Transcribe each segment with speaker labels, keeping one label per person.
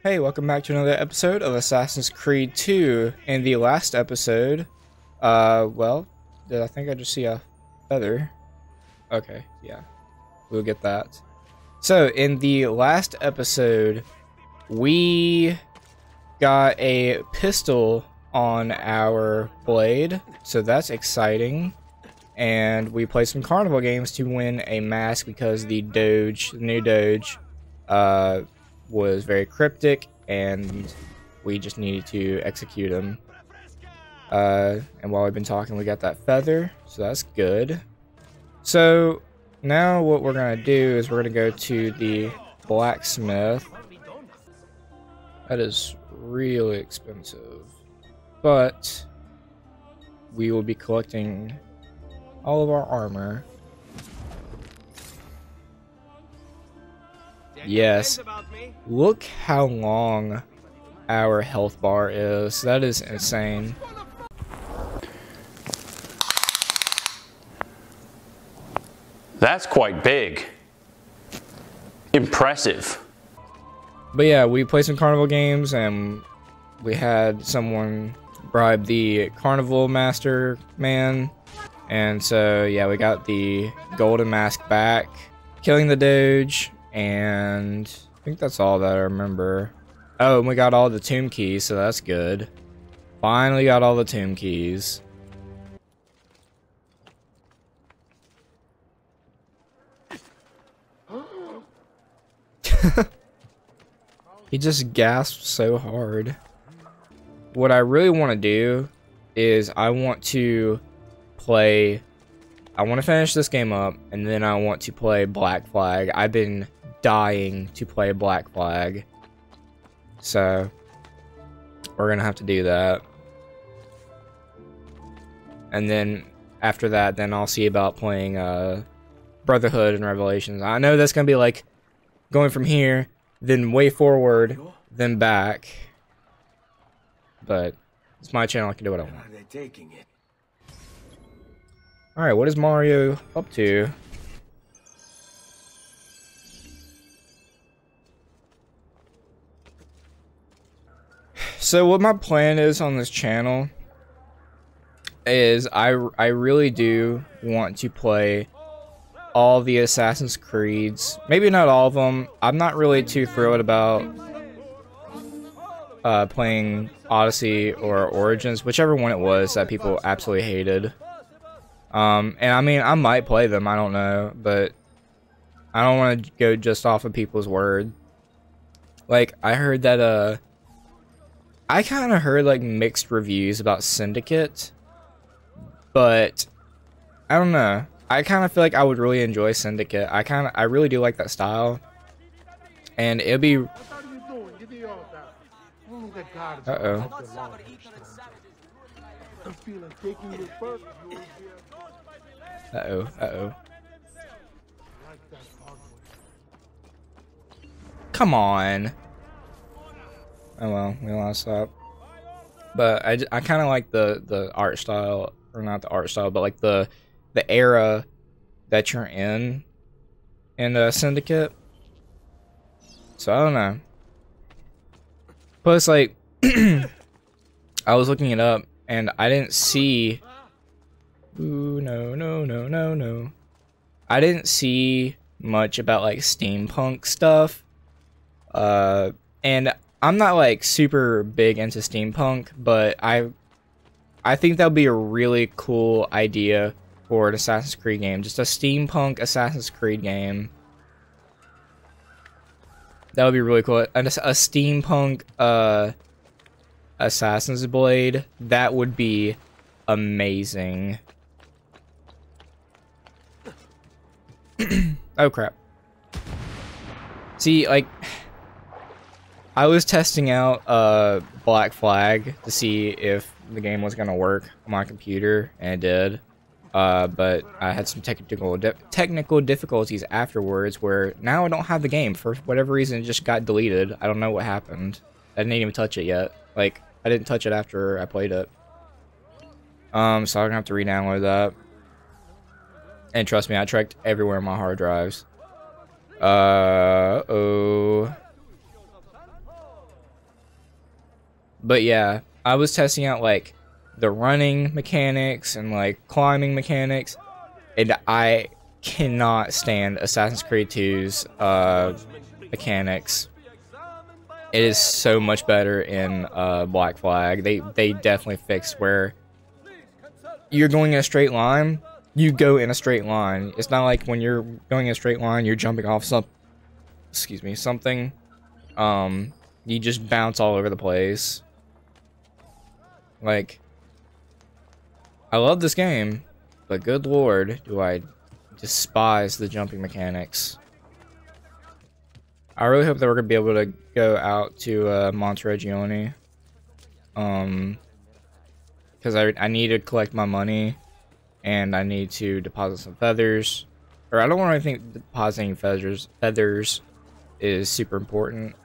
Speaker 1: Hey, welcome back to another episode of Assassin's Creed 2. In the last episode, uh, well, did I think I just see a feather? Okay, yeah, we'll get that. So, in the last episode, we got a pistol on our blade, so that's exciting. And we played some carnival games to win a mask because the Doge, the new Doge, uh, was very cryptic and we just needed to execute him. Uh, and while we've been talking, we got that feather, so that's good. So now what we're gonna do is we're gonna go to the blacksmith. That is really expensive, but we will be collecting all of our armor. Yes. Look how long our health bar is. That is insane.
Speaker 2: That's quite big. Impressive.
Speaker 1: But yeah, we played some carnival games and we had someone bribe the carnival master man. And so yeah, we got the golden mask back, killing the doge, and I think that's all that I remember. Oh, and we got all the tomb keys, so that's good. Finally got all the tomb keys. he just gasped so hard. What I really want to do is I want to play I want to finish this game up and then I want to play Black Flag. I've been dying to play Black Flag. So, we're going to have to do that. And then after that, then I'll see about playing uh, Brotherhood and Revelations. I know that's going to be like going from here, then way forward, then back. But it's my channel. I can do what I want. Alright, what is Mario up to? So what my plan is on this channel is I, I really do want to play all the Assassin's Creeds. Maybe not all of them. I'm not really too thrilled about uh, playing Odyssey or Origins, whichever one it was that people absolutely hated. Um, and I mean, I might play them, I don't know, but I don't want to go just off of people's word. Like, I heard that, uh, I kind of heard like mixed reviews about Syndicate, but I don't know. I kind of feel like I would really enjoy Syndicate. I kind of, I really do like that style, and it'll be. Uh oh. Uh oh. Uh oh. Come on. Oh well, we lost that. But I, I kind of like the the art style, or not the art style, but like the the era that you're in in the Syndicate. So I don't know. Plus, like, I was looking it up and I didn't see. Ooh, no, no, no, no, no. I didn't see much about like steampunk stuff. Uh, and I'm not like super big into steampunk, but I I think that would be a really cool idea for an Assassin's Creed game. Just a steampunk Assassin's Creed game. That would be really cool. A, a steampunk uh Assassin's Blade, that would be amazing. oh crap. See, like I was testing out uh, Black Flag to see if the game was gonna work on my computer, and it did. Uh, but I had some technical di technical difficulties afterwards, where now I don't have the game for whatever reason. It just got deleted. I don't know what happened. I didn't even touch it yet. Like I didn't touch it after I played it. Um, so I'm gonna have to re-download that. And trust me, I checked everywhere on my hard drives. Uh oh. But yeah, I was testing out like the running mechanics and like climbing mechanics, and I cannot stand Assassin's Creed 2's uh, mechanics. It is so much better in uh, Black Flag. They they definitely fixed where you're going in a straight line, you go in a straight line. It's not like when you're going in a straight line, you're jumping off some, excuse me, something. Um, you just bounce all over the place. Like, I love this game, but good lord, do I despise the jumping mechanics. I really hope that we're gonna be able to go out to uh, Monteriggioni. Um, because I I need to collect my money, and I need to deposit some feathers. Or I don't want to think depositing feathers feathers is super important.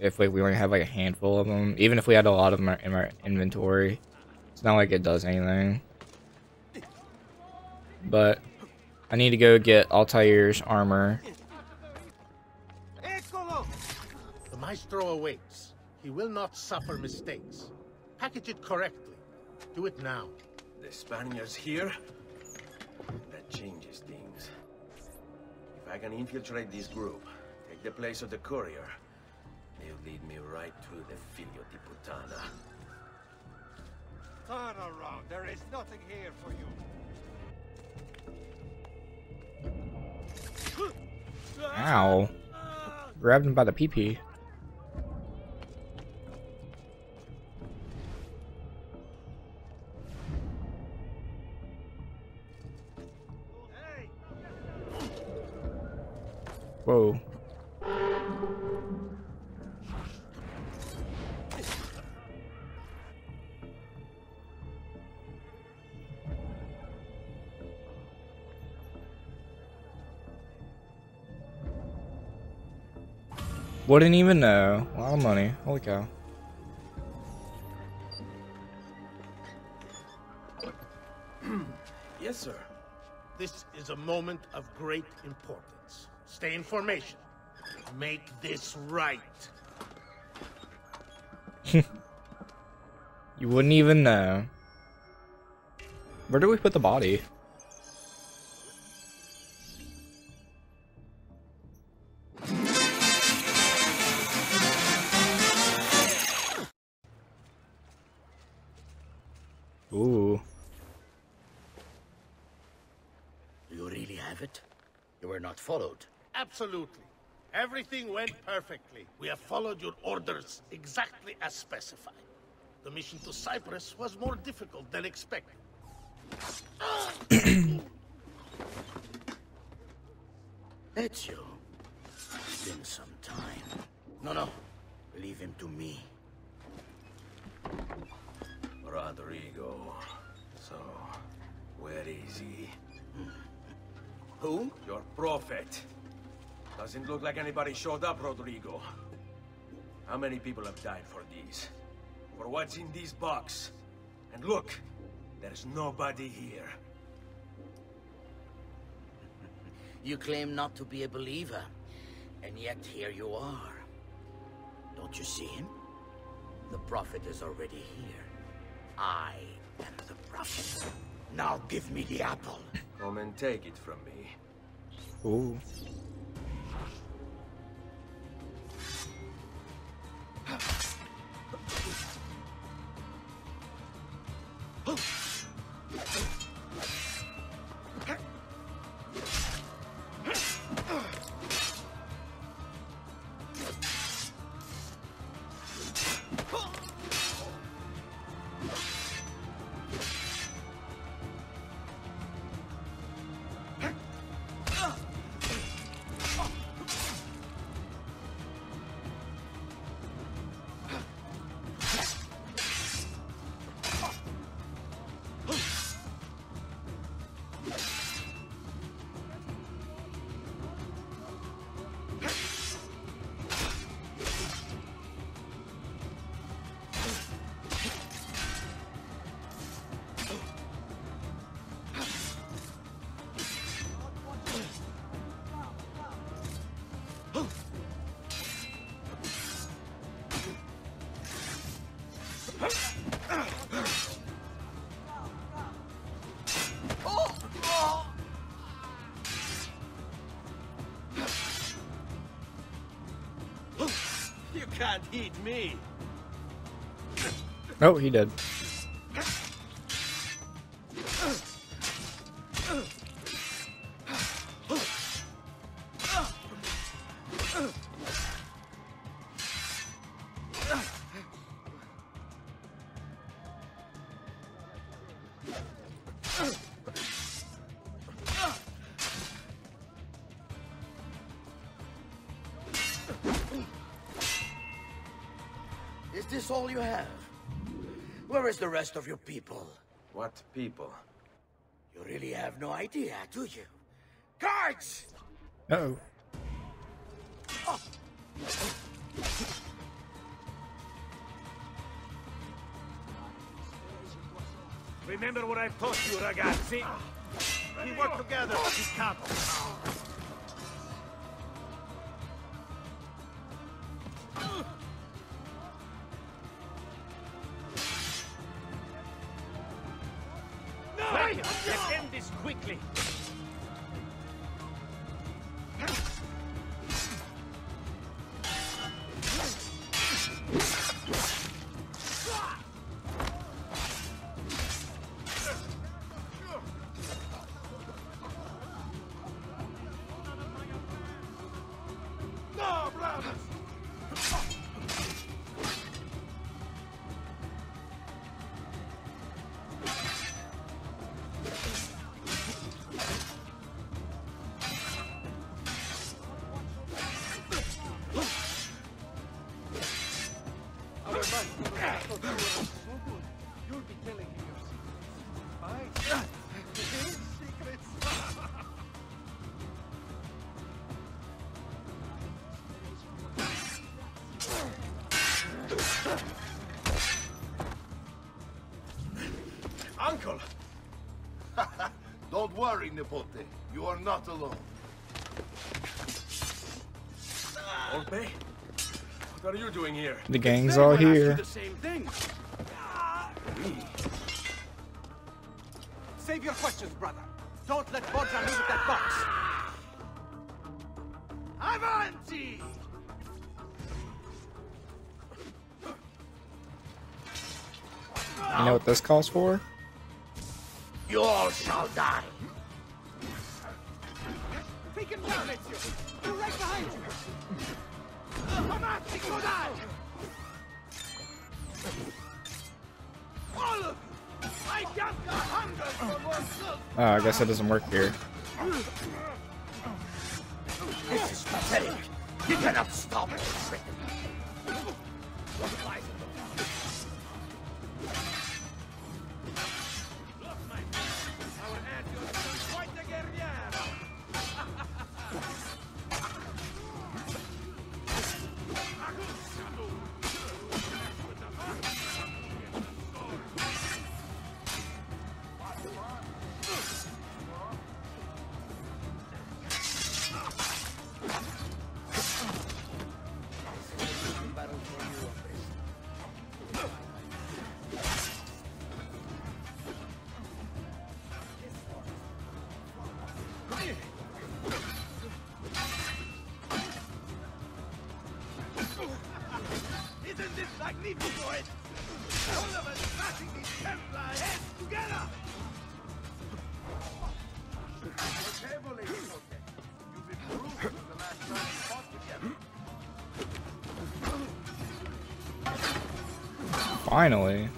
Speaker 1: If like we only have like a handful of them, even if we had a lot of them in our inventory, it's not like it does anything. But I need to go get Altair's armor.
Speaker 3: The maestro awaits. He will not suffer mistakes. Package it correctly. Do it now.
Speaker 4: The Spaniards here? That changes things. If I can infiltrate this group, take the place of the courier, they'll lead me right to the Figlio di Putana.
Speaker 5: Turn around. There is nothing here for you.
Speaker 1: Ow. Grabbed him by the pee-pee. Whoa. Wouldn't even know. A lot of money. Holy cow.
Speaker 4: Yes, sir.
Speaker 3: This is a moment of great importance. Stay in formation. Make this right.
Speaker 1: You wouldn't even know. Where do we put the body?
Speaker 6: Were not followed.
Speaker 3: Absolutely. Everything went perfectly. We have followed your orders exactly as specified. The mission to Cyprus was more difficult than expected.
Speaker 6: Ezio. It's been some time. No, no. Leave him to me.
Speaker 4: Rodrigo. So, where is he? Hmm.
Speaker 6: Who?
Speaker 4: Your prophet. Doesn't look like anybody showed up, Rodrigo. How many people have died for these? For what's in this box? And look, there's nobody here.
Speaker 6: You claim not to be a believer, and yet here you are. Don't you see him? The prophet is already here. I am the prophet. Now give me the apple.
Speaker 4: Come and take it from me.
Speaker 1: Ooh.
Speaker 4: Can't hit me.
Speaker 1: Oh, he did.
Speaker 6: This all you have? Where is the rest of your people?
Speaker 4: What people?
Speaker 6: You really have no idea, do you? Guards!
Speaker 1: Uh oh.
Speaker 5: Remember what I've taught you, ragazzi. We work together to be capo.
Speaker 3: Nipote. You are not alone.
Speaker 4: Orpe? What are you doing here?
Speaker 1: The gang's all
Speaker 5: Everyone asks you
Speaker 1: here.
Speaker 5: the same thing. Ah. Save your questions, brother. Don't let Borgia move with that box. Avanti!
Speaker 1: You know what this calls for? Oh, I guess that doesn't work here.
Speaker 5: Isn't this magnifico? All of us smashing these Templar heads together!
Speaker 3: Carefully, Nipote. You've improved from the last time we fought together.
Speaker 1: Finally.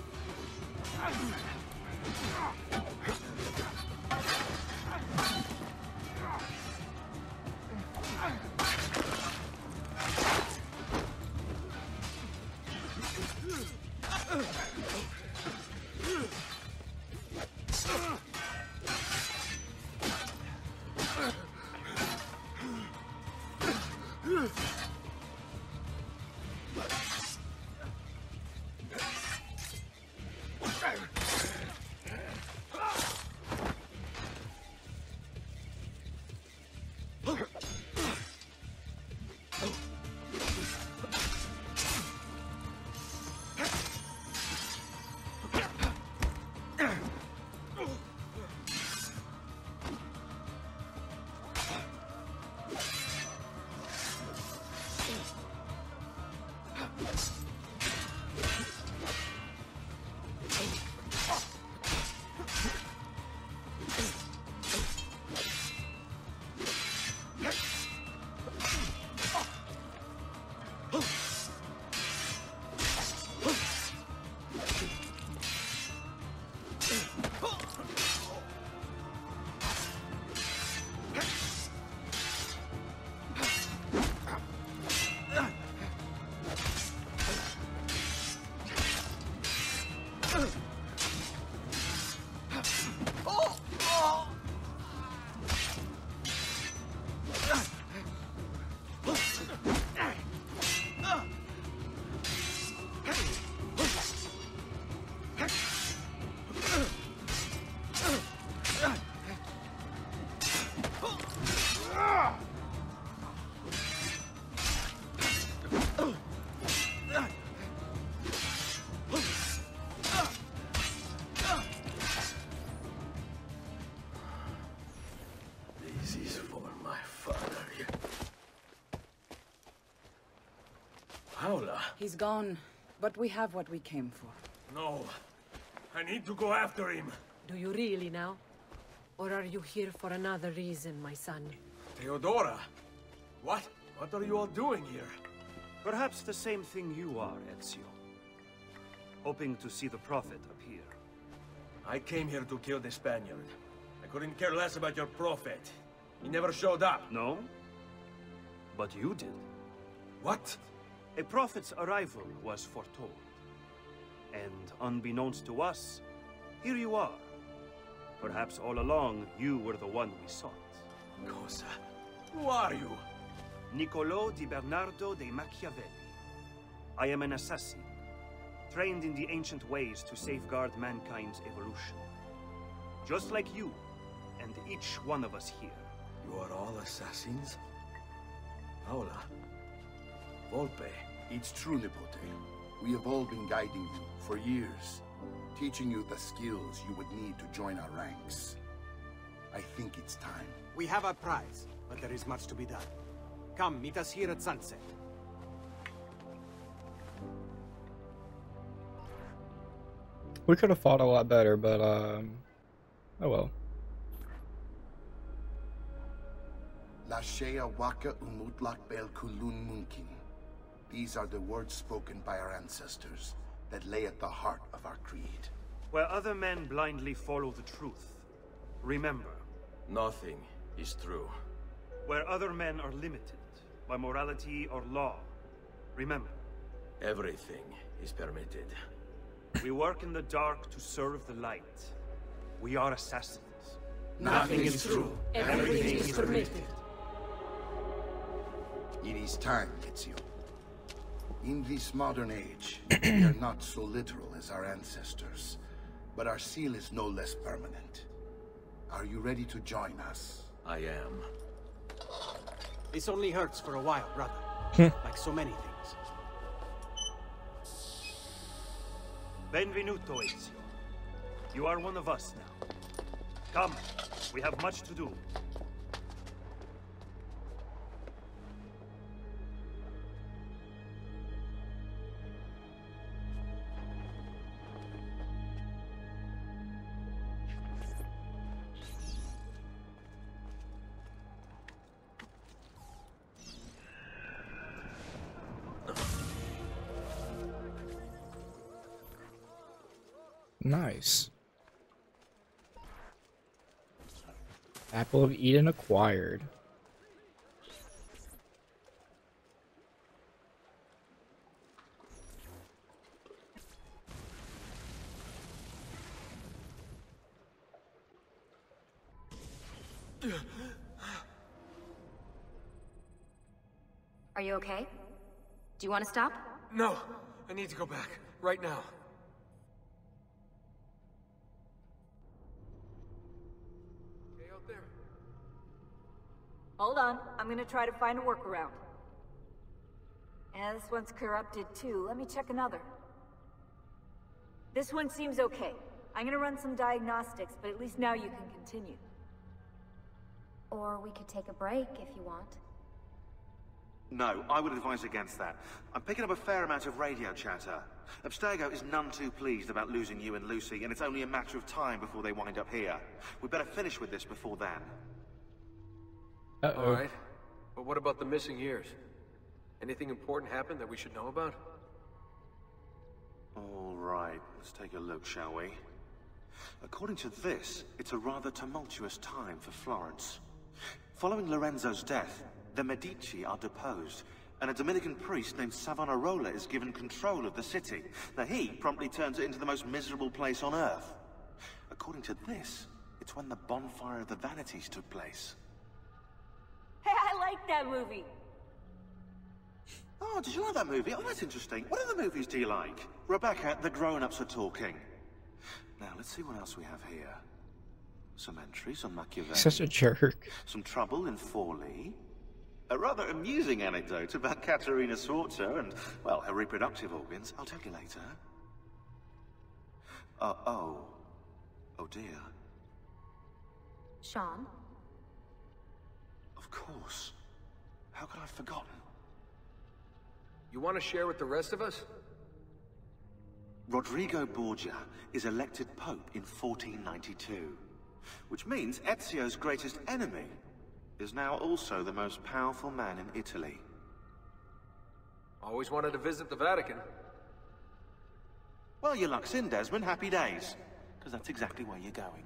Speaker 4: Paola?
Speaker 7: He's gone, but we have what we came for.
Speaker 4: No. I need to go after him.
Speaker 8: Do you really now? Or are you here for another reason, my son?
Speaker 4: Teodora? What? What are you all doing here?
Speaker 9: Perhaps the same thing you are, Ezio. Hoping to see the Prophet appear.
Speaker 4: I came here to kill the Spaniard. I couldn't care less about your prophet. He never showed up.
Speaker 9: No? But you did.
Speaker 4: What?
Speaker 9: A prophet's arrival was foretold. And unbeknownst to us, here you are. Perhaps all along, you were the one we sought.
Speaker 4: Cosa? Who are you?
Speaker 9: Niccolo di Bernardo de Machiavelli. I am an assassin, trained in the ancient ways to safeguard mankind's evolution. Just like you, and each one of us here.
Speaker 4: You are all assassins? Paola. Volpe.
Speaker 10: It's true, Nipote. We have all been guiding you for years, teaching you the skills you would need to join our ranks. I think it's time.
Speaker 11: We have our prize, but there is much to be done. Come, meet us here at sunset.
Speaker 1: We could have fought a lot better, but um, oh well.
Speaker 10: Lashea waka umutlak bel kulun munkin. These are the words spoken by our ancestors that lay at the heart of our creed.
Speaker 9: Where other men blindly follow the truth, remember.
Speaker 4: Nothing is true.
Speaker 9: Where other men are limited by morality or law, remember.
Speaker 4: Everything is permitted.
Speaker 9: We work in the dark to serve the light. We are assassins.
Speaker 10: Nothing is true.
Speaker 8: Everything is permitted.
Speaker 10: It is time, Ezio. In this modern age, we are not so literal as our ancestors, but our seal is no less permanent. Are you ready to join us?
Speaker 4: I am.
Speaker 11: This only hurts for a while, brother. Hmm. like so many things.
Speaker 9: Benvenuto, Ezio. You are one of us now. Come, we have much to do.
Speaker 1: Nice. Apple of Eden acquired.
Speaker 12: Are you okay? Do you want to stop?
Speaker 13: No, I need to go back. Right now. Okay out there.
Speaker 14: Hold on, I'm gonna try to find a workaround. Yeah, this one's corrupted too. Let me check another. This one seems okay. I'm gonna run some diagnostics, but at least now you can continue.
Speaker 12: Or we could take a break if you want.
Speaker 15: No, I would advise against that. I'm picking up a fair amount of radio chatter. Abstergo is none too pleased about losing you and Lucy, and it's only a matter of time before they wind up here. We'd better finish with this before then.
Speaker 1: Uh-oh.
Speaker 13: All right. But what about the missing years? Anything important happened that we should know about?
Speaker 15: All right, let's take a look, shall we? According to this, it's a rather tumultuous time for Florence. Following Lorenzo's death, the Medici are deposed, and a Dominican priest named Savonarola is given control of the city. Now he promptly turns it into the most miserable place on earth. According to this, it's when the bonfire of the Vanities took place.
Speaker 14: Hey, I like that movie!
Speaker 15: Oh, did you like that movie? Oh, that's interesting. What other movies do you like? Rebecca, the grown-ups are talking. Now, let's see what else we have here. Some entries on Machiavelli.
Speaker 1: Such a jerk.
Speaker 15: Some trouble in Forlì. A rather amusing anecdote about Caterina Sforza and, well, her reproductive organs. I'll tell you later. Uh, oh. Oh dear.
Speaker 12: Shaun?
Speaker 15: Of course. How could I have forgotten?
Speaker 13: You want to share with the rest of us?
Speaker 15: Rodrigo Borgia is elected Pope in 1492, which means Ezio's greatest enemy is now also the most powerful man in Italy.
Speaker 13: Always wanted to visit the Vatican.
Speaker 15: Well, your luck's in, Desmond. Happy days. Because that's exactly where you're going.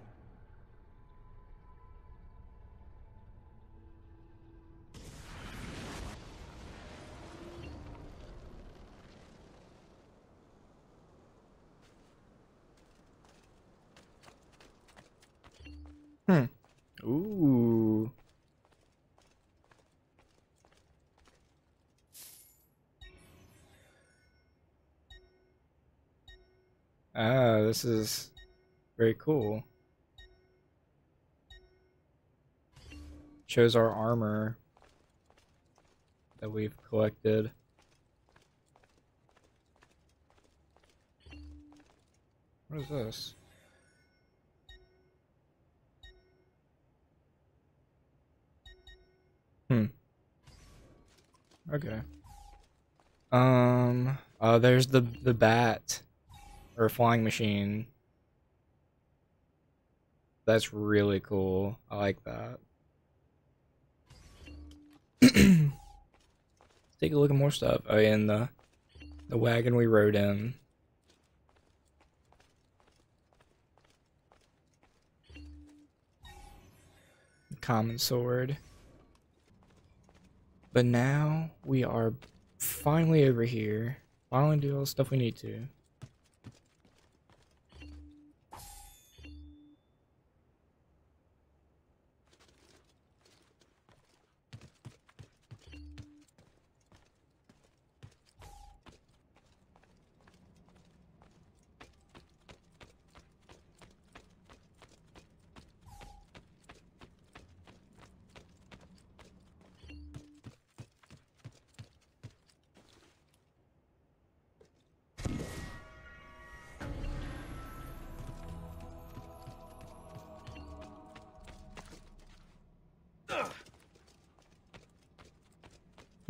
Speaker 1: Ah, this is very cool. Shows our armor that we've collected. What is this? Hmm. Okay. Um. Uh. There's the the bat, or flying machine. That's really cool. I like that. Take a look at more stuff. Oh, yeah, and the the wagon we rode in. Common sword. But now we are finally over here. Finally do all the stuff we need to.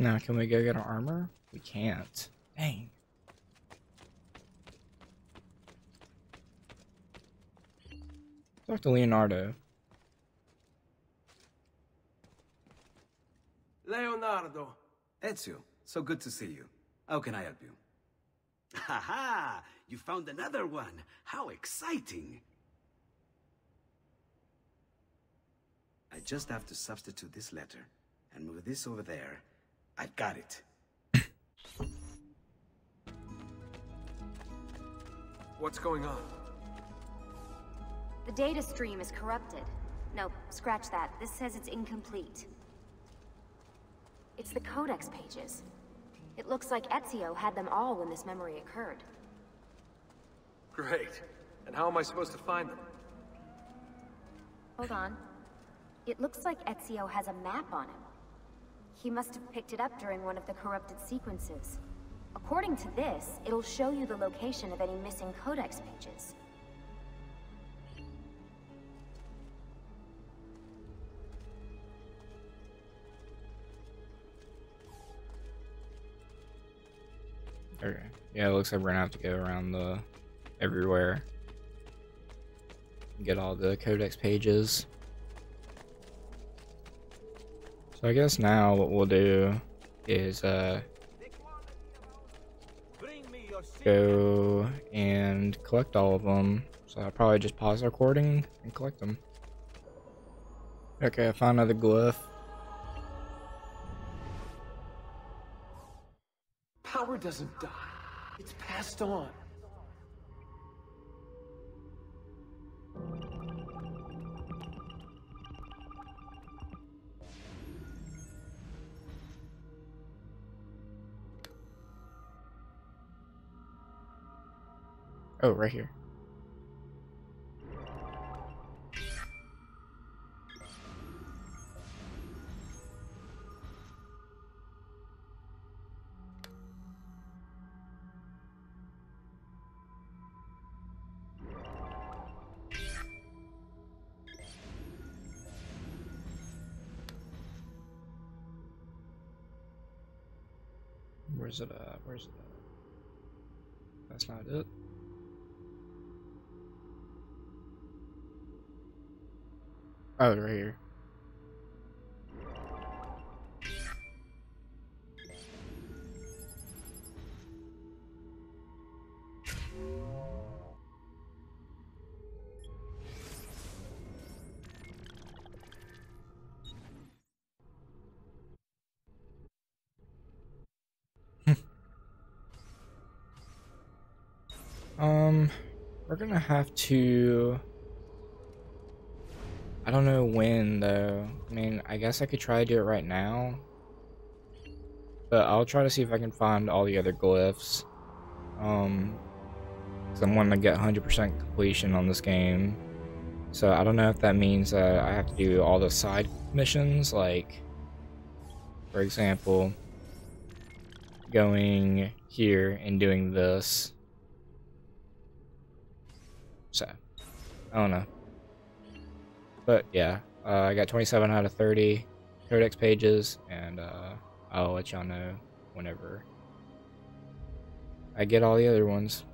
Speaker 1: Now, can we go get our armor? We can't. Dang. Talk to Leonardo.
Speaker 11: Leonardo.
Speaker 16: Ezio, so good to see you. How can I help you?
Speaker 17: Ha ha! You found another one. How exciting!
Speaker 16: I just have to substitute this letter and move this over there. I got it.
Speaker 13: What's going on?
Speaker 12: The data stream is corrupted. No, scratch that. This says it's incomplete. It's the codex pages. It looks like Ezio had them all when this memory occurred.
Speaker 13: Great. And how am I supposed to find them?
Speaker 12: Hold on. It looks like Ezio has a map on him. He must have picked it up during one of the corrupted sequences. According to this, it'll show you the location of any missing codex pages.
Speaker 1: Okay. Yeah, it looks like we're gonna have to go around the everywhere. Get all the codex pages. So I guess now what we'll do is uh go and collect all of them. So I'll probably just pause the recording and collect them. Okay, I found another glyph.
Speaker 11: Power doesn't die. It's passed on.
Speaker 1: Oh, right here. Where's it at? Where's it at? That's not it. Oh, right here. Um, we're gonna have to. I don't know when though. I mean, I guess I could try to do it right now. But I'll try to see if I can find all the other glyphs. Um, because I'm wanting to get 100% completion on this game. So I don't know if that means that I have to do all the side missions, like, for example, going here and doing this so, I don't know. But yeah, uh, I got 27 out of 30 codex pages, and uh, I'll let y'all know whenever I get all the other ones.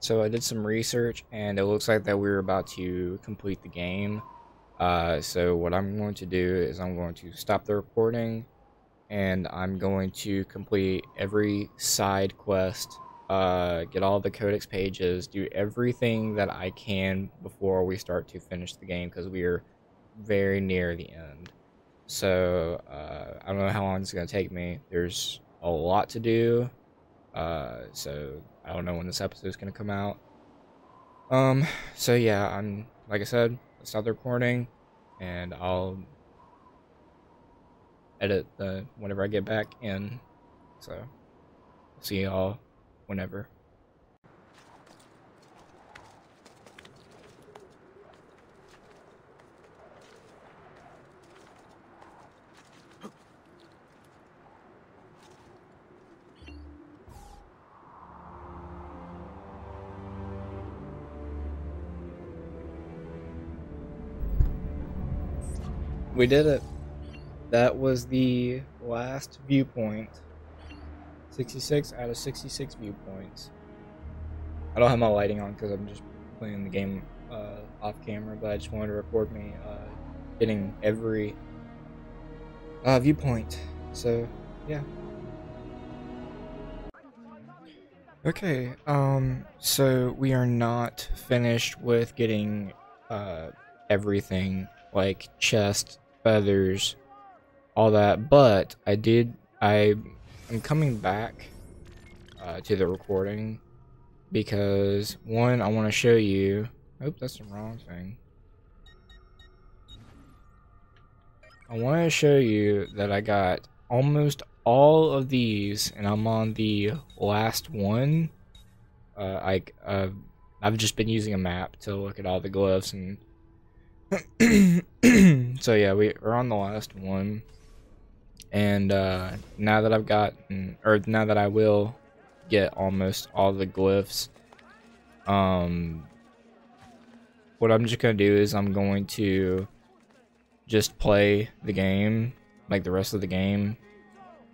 Speaker 1: So I did some research, and it looks like that we're about to complete the game. Uh, so what I'm going to do is I'm going to stop the recording, and I'm going to complete every side quest uh, get all the codex pages, do everything that I can before we start to finish the game because we are very near the end. So uh, I don't know how long it's going to take me. There's a lot to do. Uh, so I don't know when this episode is going to come out. Um, so yeah, I'm like I said, let's stop the recording, and I'll edit the whenever I get back in. So see y'all whenever. We did it. That was the last viewpoint 66 out of 66 viewpoints. I don't have my lighting on because I'm just playing the game uh, off camera, but I just wanted to record me uh, getting every uh, viewpoint. So, yeah. Okay, um, so we are not finished with getting uh, everything, like chest, feathers, all that, but I did, I I'm coming back uh, to the recording because one, I want to show you. Oh, that's the wrong thing. I want to show you that I got almost all of these, and I'm on the last one. Uh, I uh, I've just been using a map to look at all the glyphs, and so yeah, we're on the last one and uh, now that I've got, or now that I will get almost all the glyphs, um, what I'm just gonna do is I'm going to just play the game, like the rest of the game,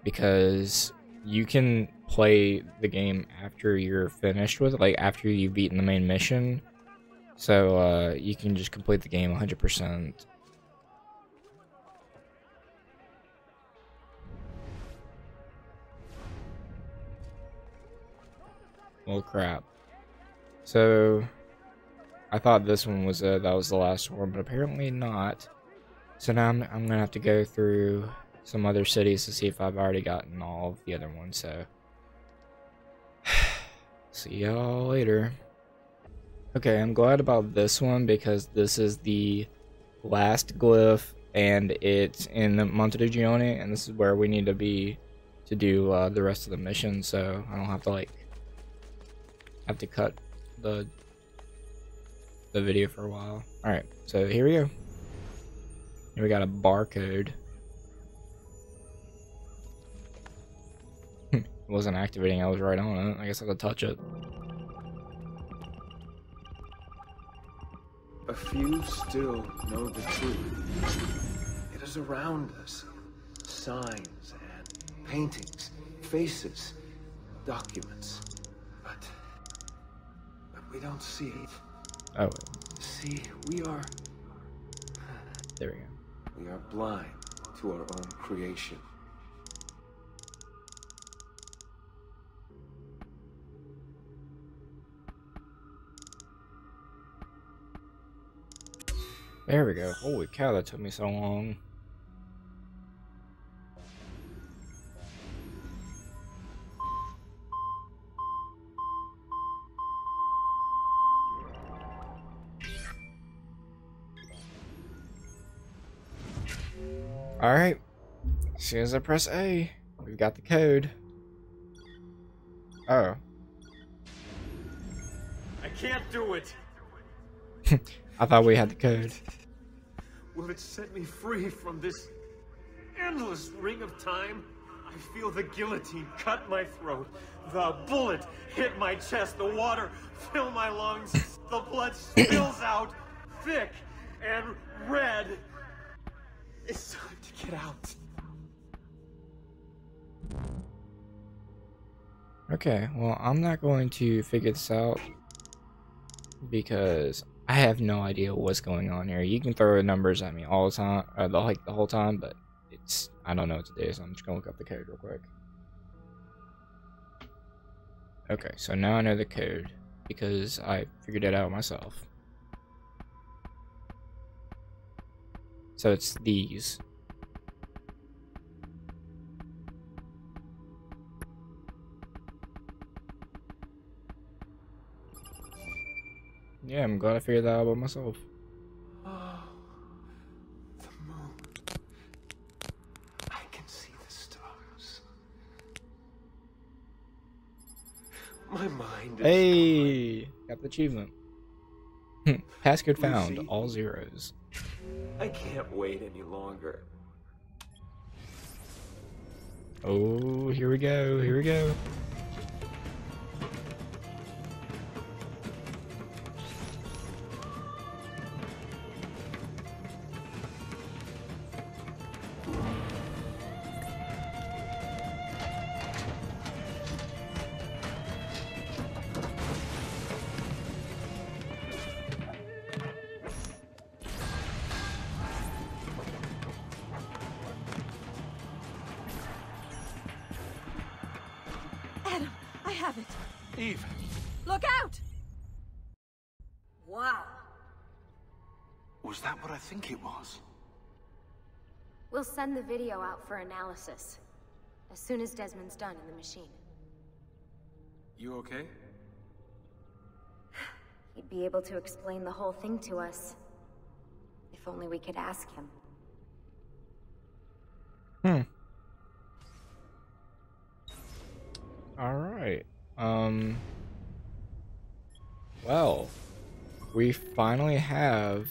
Speaker 1: because you can play the game after you're finished with it, like after you've beaten the main mission. So uh, you can just complete the game 100% Well, crap. So, I thought this one was uh, that was the last one, but apparently not. So now I'm, I'm gonna have to go through some other cities to see if I've already gotten all of the other ones. So, see y'all later. Okay, I'm glad about this one because this is the last glyph and it's in Monteriggioni and this is where we need to be to do uh, the rest of the mission so I don't have to like have to cut the the video for a while. Alright, so here we go. Here we got a barcode. Hmm, it wasn't activating, I was right on it. I guess I could touch it.
Speaker 4: A few still know the truth. It is around us. Signs and paintings,
Speaker 13: faces, documents. We don't see it.
Speaker 1: Oh,
Speaker 13: See, we are.
Speaker 1: there we go.
Speaker 13: We are blind to our own creation.
Speaker 1: There we go. Holy cow, that took me so long. Alright. As soon as I press A, we've got the code. Oh.
Speaker 5: I can't do it.
Speaker 1: I thought we had the code.
Speaker 5: Will it set me free from this endless ring of time? I feel the guillotine cut my throat. The bullet hit my chest. The water fill my lungs. The blood spills out thick and red. It's time get out.
Speaker 1: Okay, well, I'm not going to figure this out because I have no idea what's going on here. You can throw numbers at me all the time, uh, the like the whole time, but it's I don't know what to do. So I'm just gonna look up the code real quick. Okay, so now I know the code because I figured it out myself. So it's these. Yeah, I'm glad I figured that out by myself.
Speaker 13: Oh, the moon. I can see the stars. My mind is.
Speaker 1: Hey, got the achievement. Hmm. Passcode found,
Speaker 13: Lucy?
Speaker 1: all zeros.
Speaker 13: I can't wait any longer.
Speaker 1: Oh, here we go, here we go.
Speaker 12: Send the video out for analysis. As soon as Desmond's done in the machine.
Speaker 13: you okay?
Speaker 12: He'd be able to explain the whole thing to us. If only we could ask him.
Speaker 1: Hmm. Alright. Um. Well, we finally have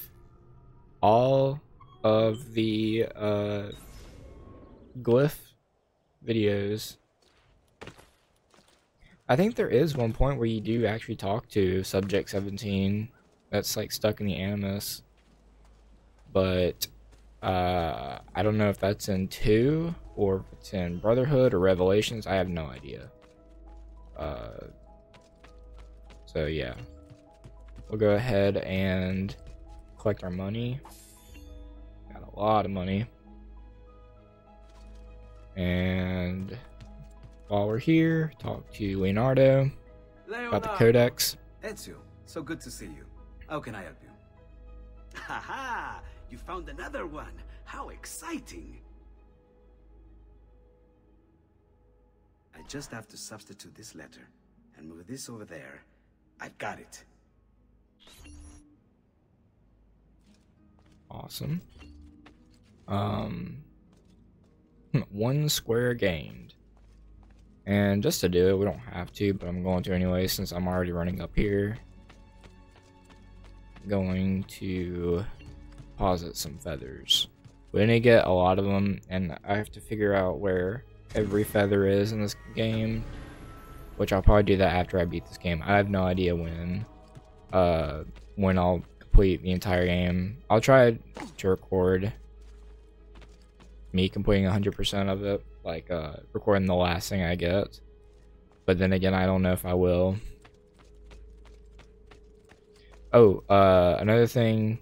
Speaker 1: all of the uh, glyph videos. I think there is one point where you do actually talk to Subject 17 that's like stuck in the Animus. But uh, I don't know if that's in 2 or if it's in Brotherhood or Revelations. I have no idea. Uh, so yeah. We'll go ahead and collect our money. Got a lot of money. And while we're here, talk to Leonardo about the codex.
Speaker 16: Ezio, so good to see you. How can I help you?
Speaker 17: Ha ha! You found another one. How exciting!
Speaker 16: I just have to substitute this letter and move this over there. I've got it.
Speaker 1: Awesome. Um, one square gained. And just to do it, we don't have to, but I'm going to anyway since I'm already running up here. Going to deposit some feathers. We didn't get a lot of them, and I have to figure out where every feather is in this game. Which I'll probably do that after I beat this game. I have no idea when. Uh, when I'll complete the entire game. I'll try to record me completing 100% of it like uh, recording the last thing I get. But then again, I don't know if I will. Oh, uh, another thing.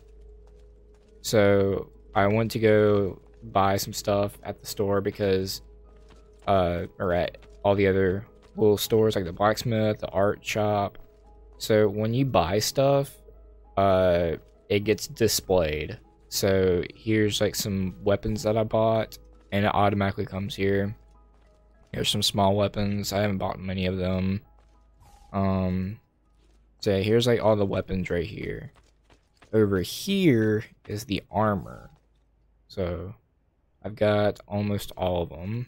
Speaker 1: So I went to go buy some stuff at the store because, uh, or at all the other little stores like the blacksmith, the art shop. So when you buy stuff, uh, it gets displayed. So here's like some weapons that I bought, and it automatically comes here. Here's some small weapons. I haven't bought many of them. Um, so here's like all the weapons right here. Over here is the armor. So I've got almost all of them,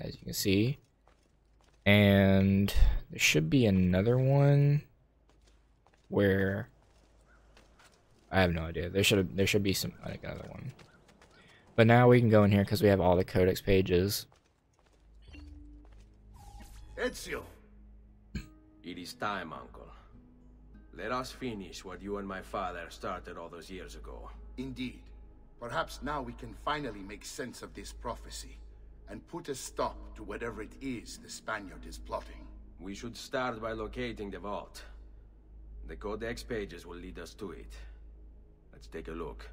Speaker 1: as you can see. And there should be another one where I have no idea. There should there should be some like another one. But now we can go in here because we have all the codex pages.
Speaker 4: Ezio! It is time, Uncle. Let us finish what you and my father started all those years ago.
Speaker 10: Indeed. Perhaps now we can finally make sense of this prophecy and put a stop to whatever it is the Spaniard is plotting.
Speaker 4: We should start by locating the vault. The Codex pages will lead us to it. Let's take a look.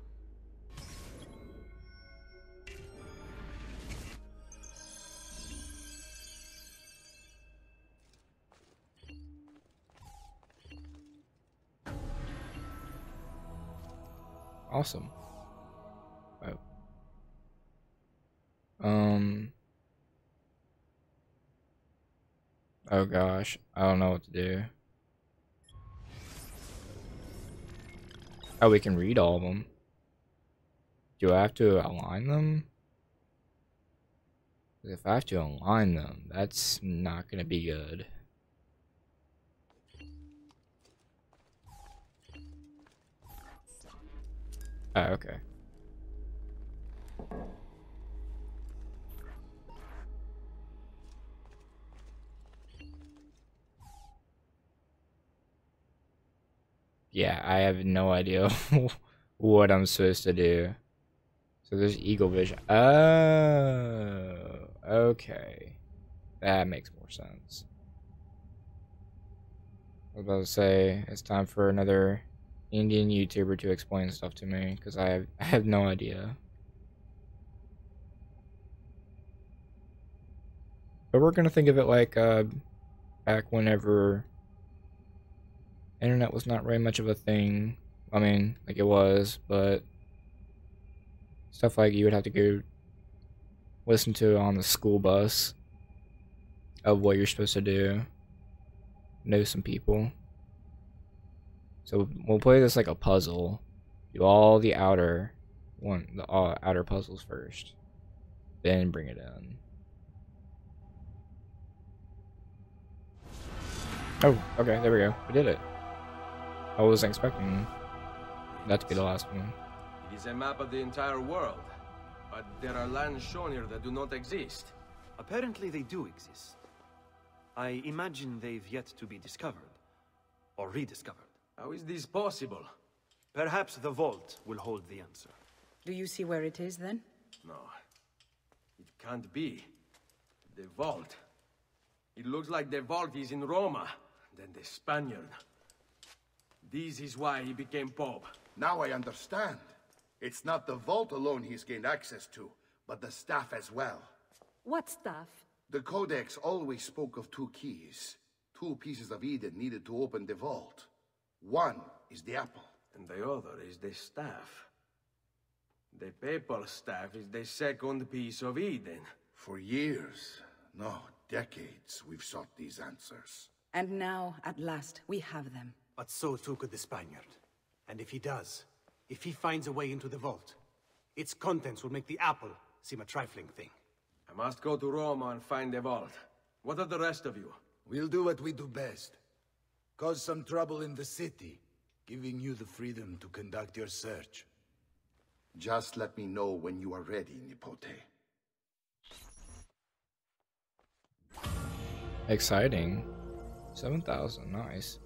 Speaker 1: Awesome. Oh. Um. Oh gosh, I don't know what to do. Oh, we can read all of them. Do I have to align them? If I have to align them, that's not going to be good. Oh, okay. Yeah, I have no idea what I'm supposed to do. So there's Eagle Vision. Oh, okay. That makes more sense. I was about to say, it's time for another Indian YouTuber to explain stuff to me, because I have, I have no idea. But we're gonna think of it like, uh, back whenever internet was not very much of a thing. I mean, like it was, but stuff like you would have to go listen to on the school bus of what you're supposed to do. Know some people. So we'll play this like a puzzle. Do all the outer one, the uh, outer puzzles first, then bring it in. Oh, okay, there we go. We did it. I wasn't expecting that to be the last one.
Speaker 4: It is a map of the entire world, but there are lands shown here that do not exist.
Speaker 9: Apparently they do exist. I imagine they've yet to be discovered. Or rediscovered.
Speaker 4: How is this possible?
Speaker 9: Perhaps the vault will hold the answer.
Speaker 7: Do you see where it is, then?
Speaker 4: No. It can't be. The vault. It looks like the vault is in Roma. Then the Spaniard. This is why he became Pope.
Speaker 10: Now I understand. It's not the vault alone he's gained access to, but the staff as well.
Speaker 8: What staff?
Speaker 10: The Codex always spoke of two keys. Two pieces of Eden needed to open the vault. One is the apple.
Speaker 4: And the other is the staff. The papal staff is the second piece of Eden.
Speaker 10: For years, no, decades, we've sought these answers.
Speaker 7: And now, at last, we have them.
Speaker 11: But so too could the Spaniard. And if he does, if he finds a way into the vault, its contents will make the apple seem a trifling thing.
Speaker 4: I must go to Roma and find the vault. What of the rest of you?
Speaker 10: We'll do what we do best. Cause some trouble in the city, giving you the freedom to conduct your search. Just let me know when you are ready, Nipote.
Speaker 1: Exciting. 7,000, nice.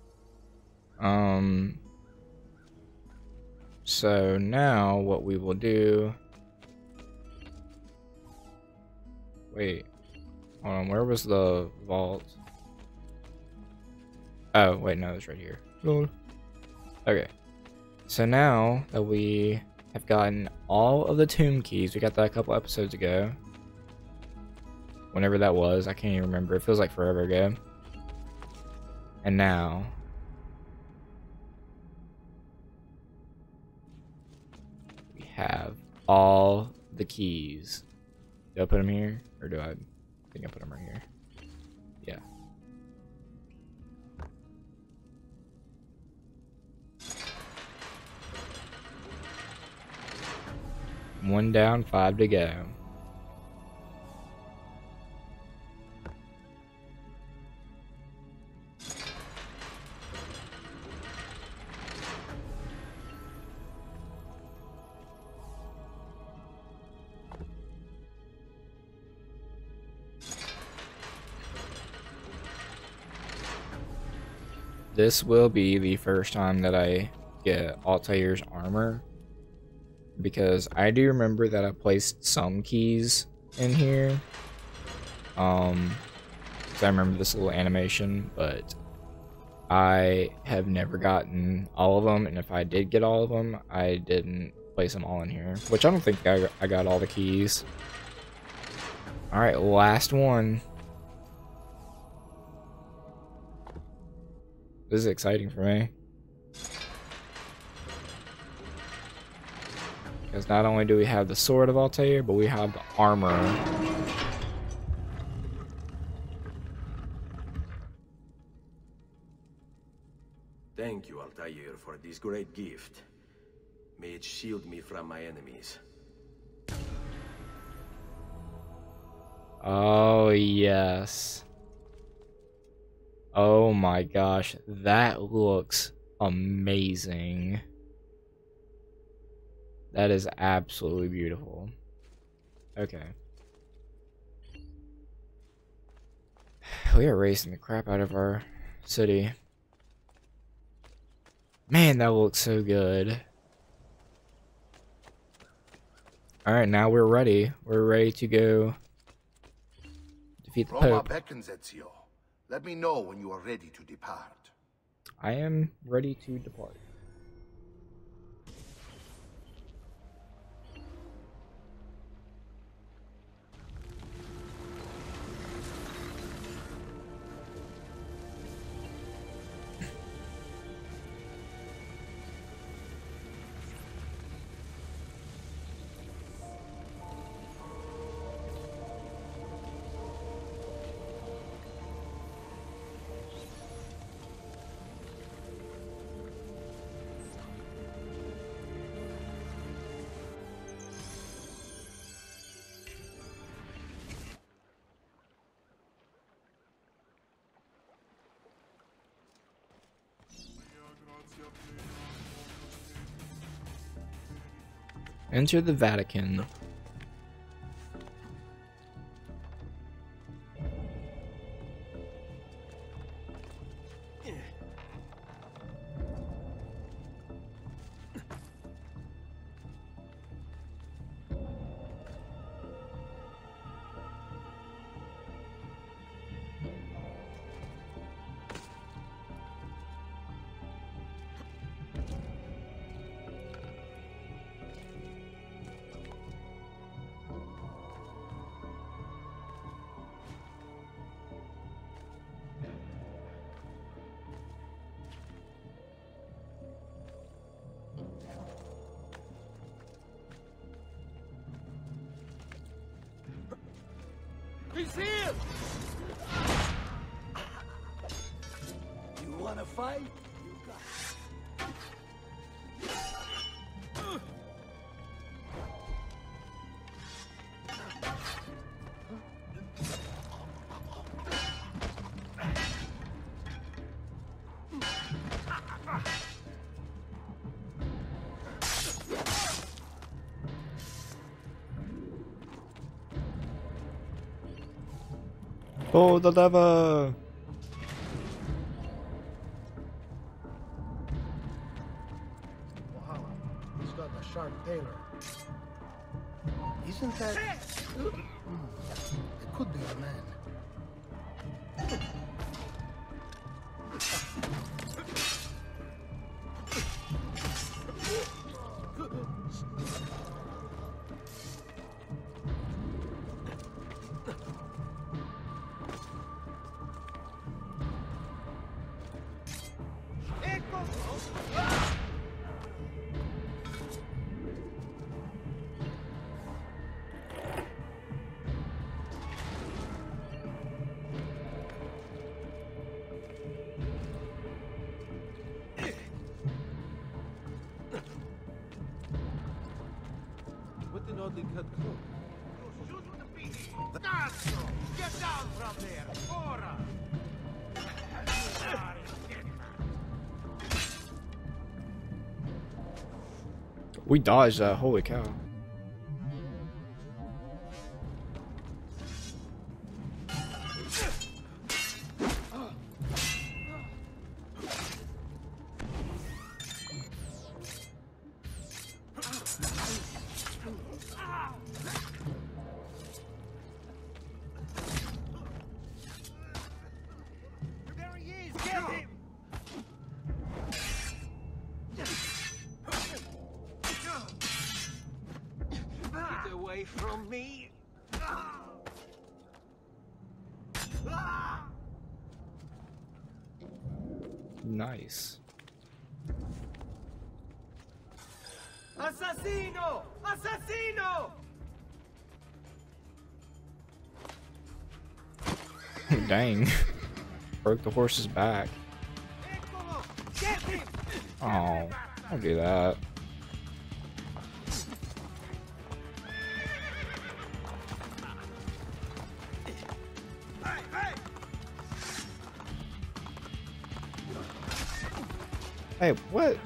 Speaker 1: Um, so now what we will do Wait. Hold on, where was the vault? Oh, wait, no, it's right here. Okay. So now that we have gotten all of the tomb keys, we got that a couple episodes ago. Whenever that was, I can't even remember. It feels like forever ago. And now... have all the keys. Do I put them here? Or do I think I put them right here? Yeah. One down, five to go. This will be the first time that I get Altair's armor. Because I do remember that I placed some keys in here. Um, I remember this little animation, but I have never gotten all of them. And if I did get all of them, I didn't place them all in here. Which I don't think I, I got all the keys. Alright, last one. This is exciting for me. Because not only do we have the sword of Altair, but we have the armor.
Speaker 4: Thank you, Altair, for this great gift. May it shield me from my enemies.
Speaker 1: Oh, yes. Oh my gosh, that looks amazing. That is absolutely beautiful. Okay. We are racing the crap out of our city. Man, that looks so good. Alright, now we're ready. We're ready to go defeat the
Speaker 10: Roma
Speaker 1: Pope.
Speaker 10: beckons Ezio. Let me know when you are ready to depart.
Speaker 1: I am ready to depart. Enter the Vatican. Oh, the lava! We dodged that. Holy cow. Broke the horse's back. Oh, don't do that. Hey, what?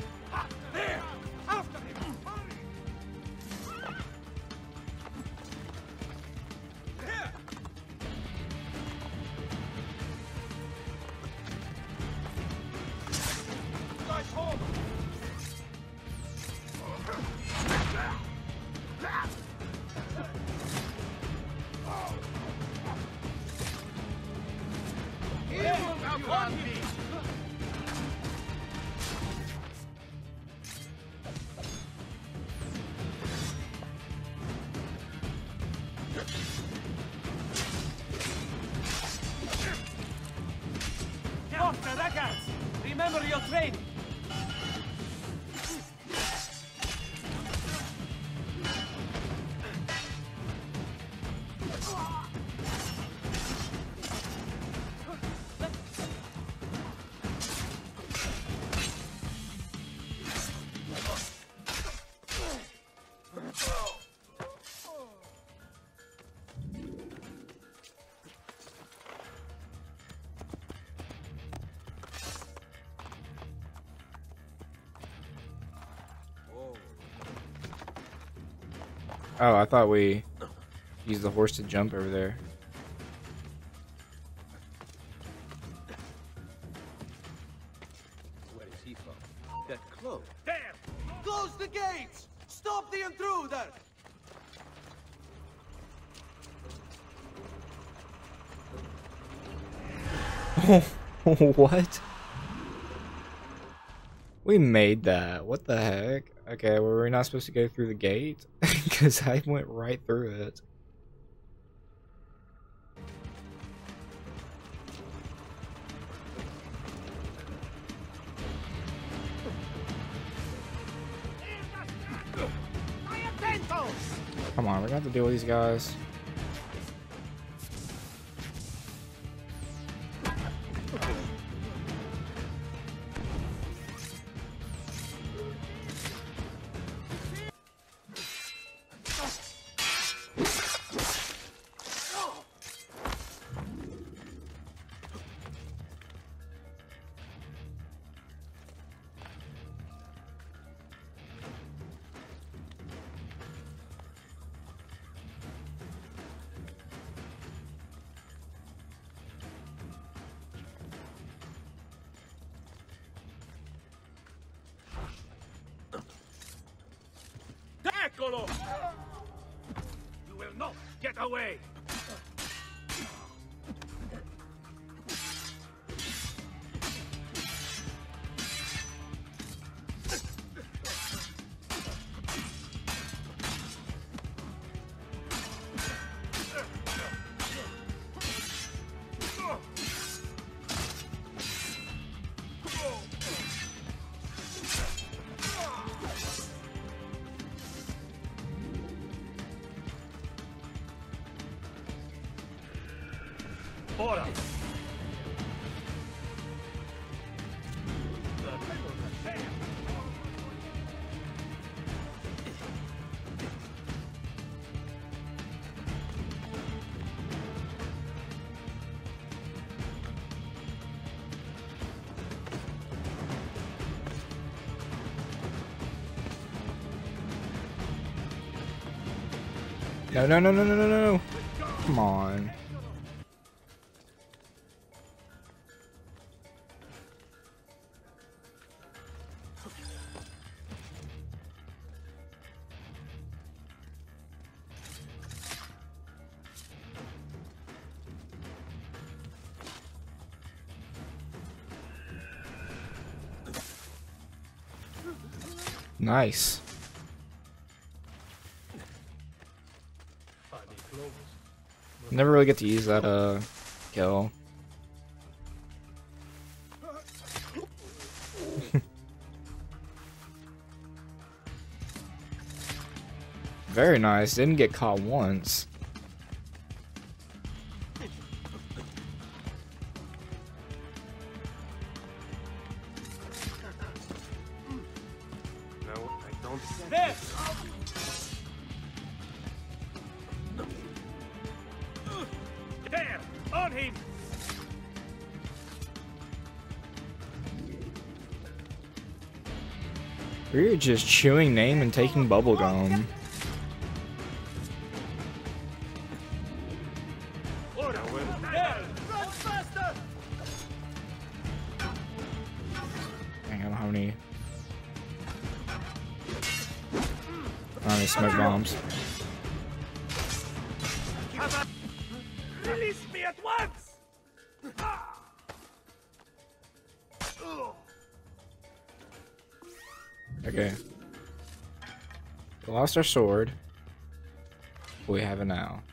Speaker 1: Oh, I thought we used the horse to jump over there.
Speaker 13: Where is he from? That cloak.
Speaker 5: There! Close the gates! Stop the intruder!
Speaker 1: what? We made that. What the heck? Okay, were we not supposed to go through the gate? Because I went right through it. Come on, we're gonna have to deal with these guys. No, no, no, no, no, no, no. Come on. Nice. Never really get to use that uh kill. Very nice. Didn't get caught once. Just chewing name and taking bubblegum. Lost our sword. We have it now.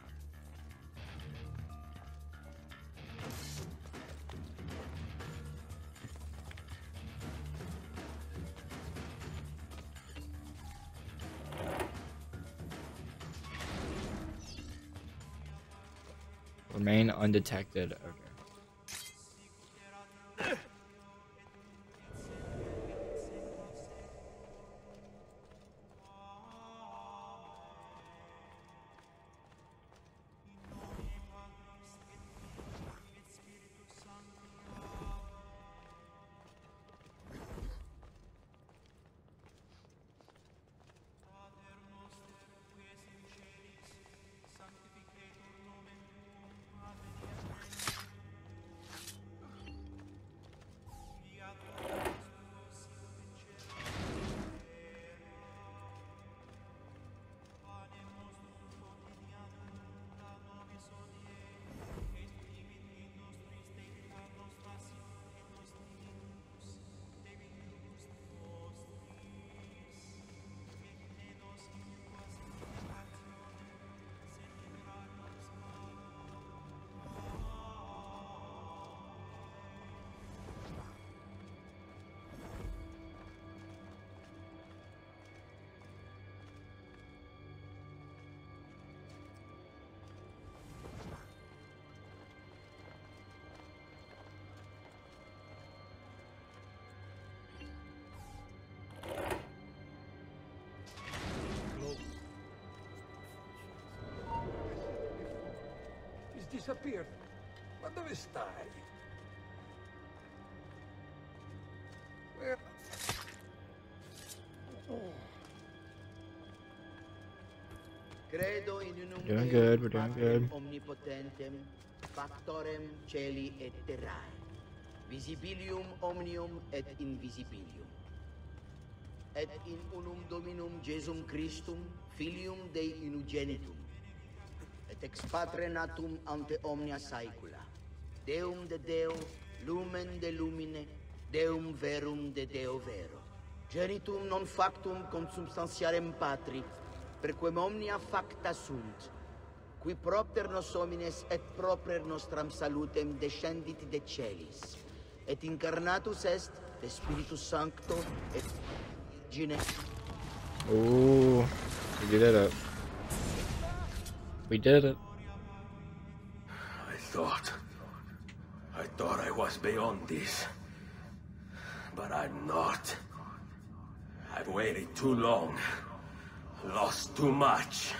Speaker 1: Remain undetected. Okay.
Speaker 18: Disappeared. Ma dove stai? Where... Oh.
Speaker 6: Credo in unum
Speaker 1: Doing good, we're doing good.
Speaker 6: omnipotentem, factorem celi et terrae, visibilium omnium et invisibilium. Et in unum Dominum Jesum Christum, filium Dei unigenitum, et ex patre natum ante omnia saecula. Deum de Deo, lumen de lumine, Deum verum de Deo vero. Genitum non factum consubstantiarem patri, per quem omnia facta sunt, qui propter nos homines et proper nostram salutem descendit de celis, et incarnatus est de Spiritus Sancto et Gine...
Speaker 1: Ooh, you did it up. We did it.
Speaker 10: I thought.
Speaker 4: I thought I was beyond this. But I'm not. I've waited too long. Lost too much.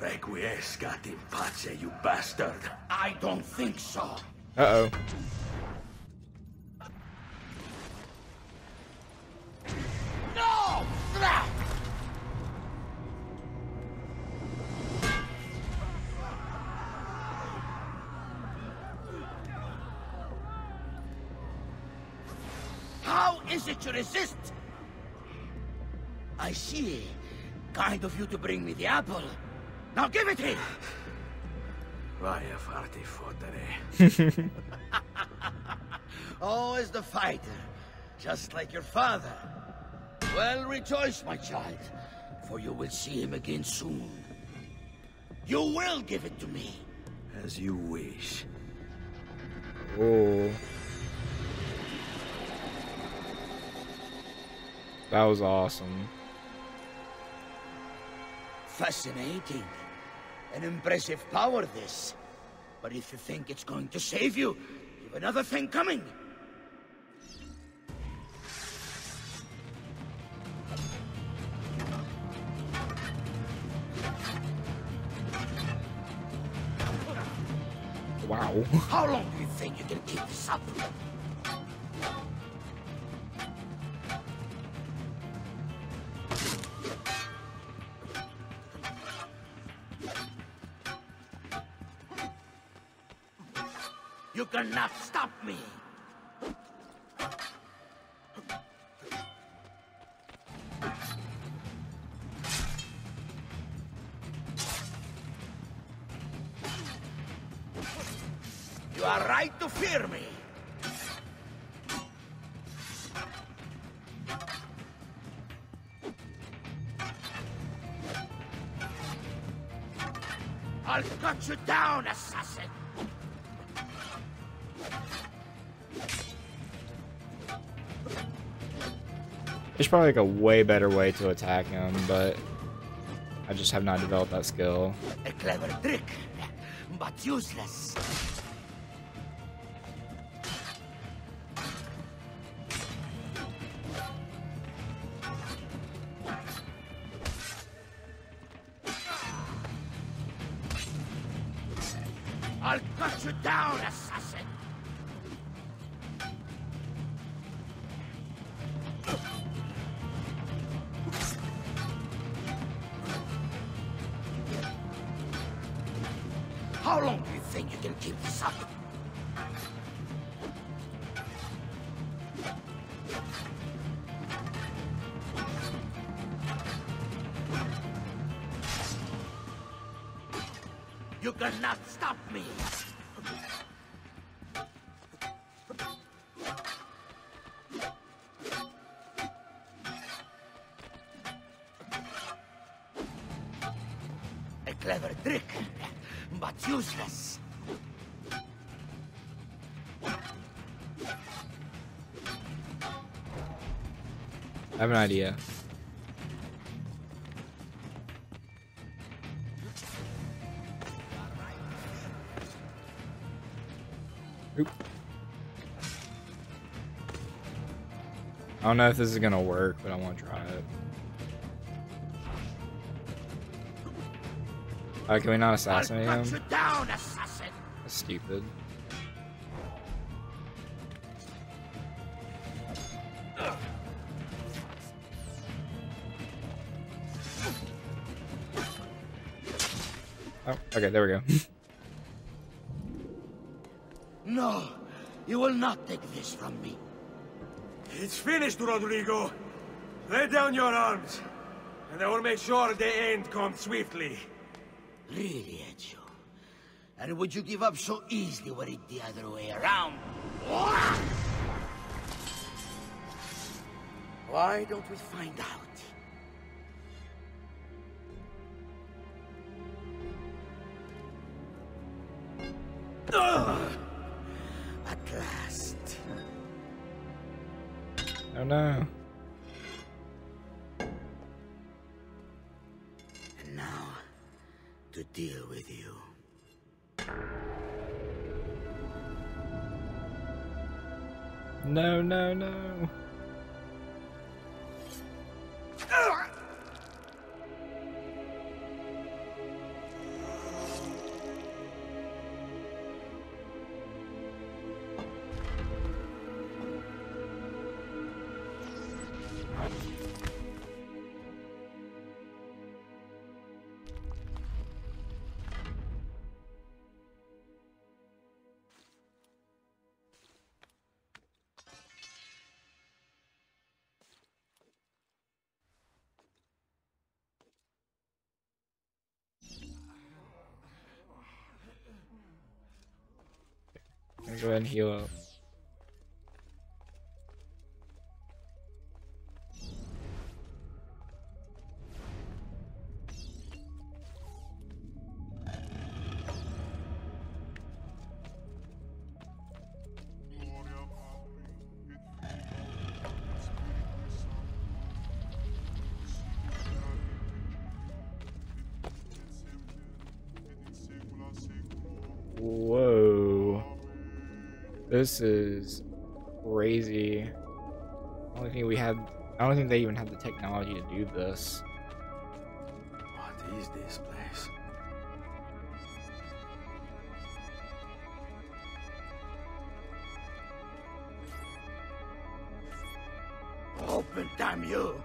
Speaker 4: Requiescat in pace, you bastard.
Speaker 6: I don't think so.
Speaker 1: Uh-oh.
Speaker 6: Kind of you to bring me the apple. Now give it here!
Speaker 4: Vai a farti fottere.
Speaker 6: Oh, Always the fighter, just like your father. Well, rejoice, my child, for you will see him again soon. You will give it to me.
Speaker 4: As you wish.
Speaker 1: Oh. That was awesome.
Speaker 6: Fascinating. An impressive power, this. But if you think it's going to save you, you've another thing coming.
Speaker 1: Wow.
Speaker 6: How long do you think you can keep this up? Cannot stop me!
Speaker 1: Probably like a way better way to attack him, but I just have not developed that skill.
Speaker 6: A clever trick, but useless. Trick, but useless.
Speaker 1: I have an idea. Oop. I don't know if this is gonna work, but I want to try it. Alright, can we not assassinate him?
Speaker 6: you down, assassin!
Speaker 1: That's stupid. Oh, okay, there we go.
Speaker 6: No, you will not take this from me.
Speaker 5: It's finished, Rodrigo. Lay down your arms, and I will make sure the end comes swiftly.
Speaker 6: Really, Ezio? And would you give up so easily were it the other way around? Why don't we find out?
Speaker 1: Go ahead and heal up. Whoa. This is crazy. I don't think we have I don't think they even have the technology to do this.
Speaker 4: What is this place?
Speaker 6: Open, damn you!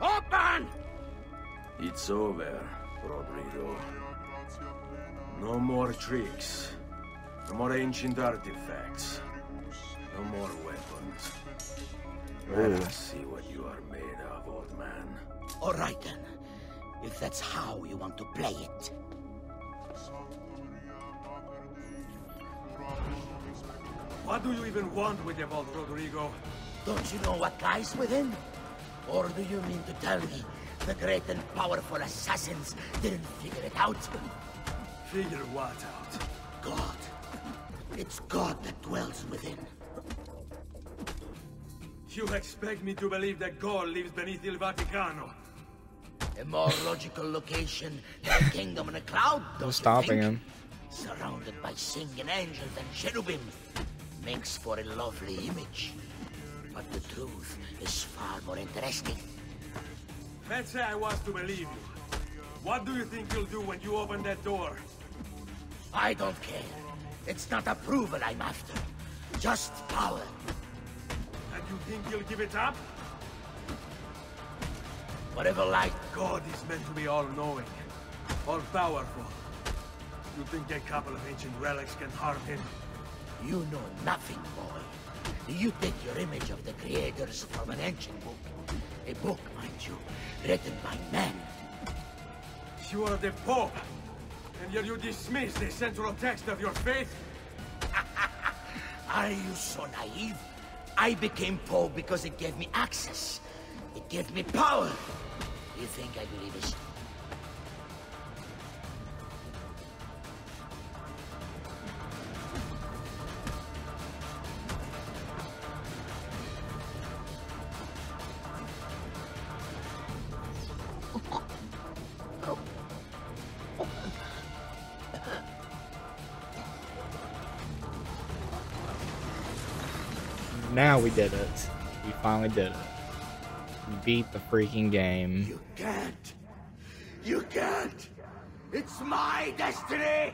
Speaker 6: Open!
Speaker 4: It's over, Rodrigo. No more tricks. No more ancient artifacts. No more weapons. Let's see what you are made of, old man.
Speaker 6: All right then. If that's how you want to play it.
Speaker 5: What do you even want with the vault, Rodrigo?
Speaker 6: Don't you know what lies within? Or do you mean to tell me the great and powerful assassins didn't figure it out?
Speaker 5: Figure what out?
Speaker 6: God. It's God that dwells within.
Speaker 5: You expect me to believe that God lives beneath Il Vaticano?
Speaker 6: A more logical location than a kingdom in a cloud,
Speaker 1: I'm
Speaker 6: don't you
Speaker 1: stopping
Speaker 6: think?
Speaker 1: him.
Speaker 6: Surrounded by singing angels and cherubim. Makes for a lovely image. But the truth is far more interesting.
Speaker 5: Let's say I was to believe you. What do you think you'll do when you open that door?
Speaker 6: I don't care. It's not approval I'm after. Just power.
Speaker 5: And you think you'll give it up?
Speaker 6: Whatever light.
Speaker 5: God is meant to be all-knowing, all-powerful. You think a couple of ancient relics can harm him?
Speaker 6: You know nothing, boy. You take your image of the creators from an ancient book. A book, mind you, written by men.
Speaker 5: You are the Pope, and yet you dismiss the central text of your faith?
Speaker 6: Are you so naive? I became Pope because it gave me access. It gave me power. You think I believe it?
Speaker 1: We did it. We finally did it. We beat the freaking game.
Speaker 6: You can't. You can't. It's my destiny.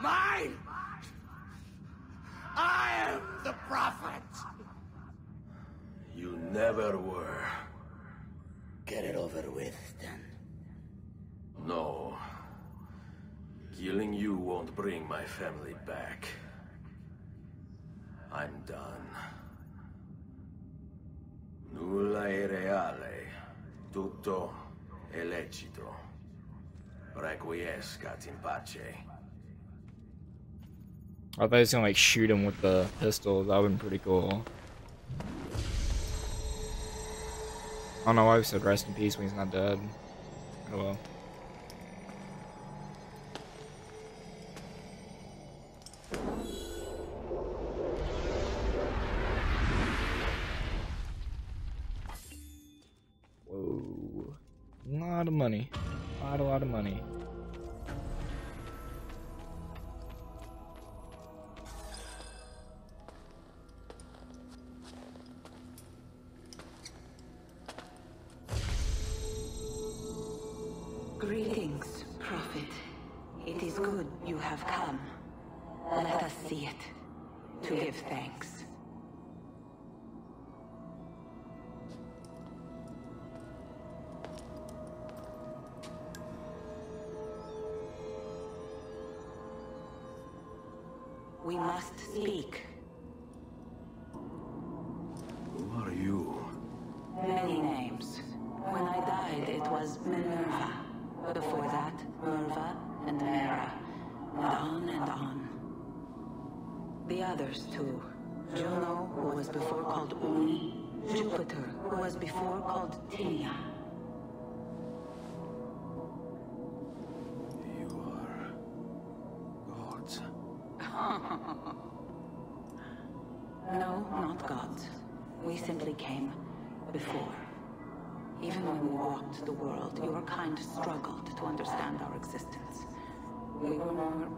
Speaker 6: Mine. I am the prophet.
Speaker 4: You never were.
Speaker 6: Get it over with, then.
Speaker 4: No. Killing you won't bring my family back. I'm done. Nulla è reale. Tutto è lecito. Requiescat in pace.
Speaker 1: I thought he was gonna like shoot him with the pistol. That would've been pretty cool. I don't know why we said rest in peace when he's not dead. Oh well. Money. A lot, a lot of money.
Speaker 7: Came before. Even when we walked the world, your kind struggled to understand our existence. We were more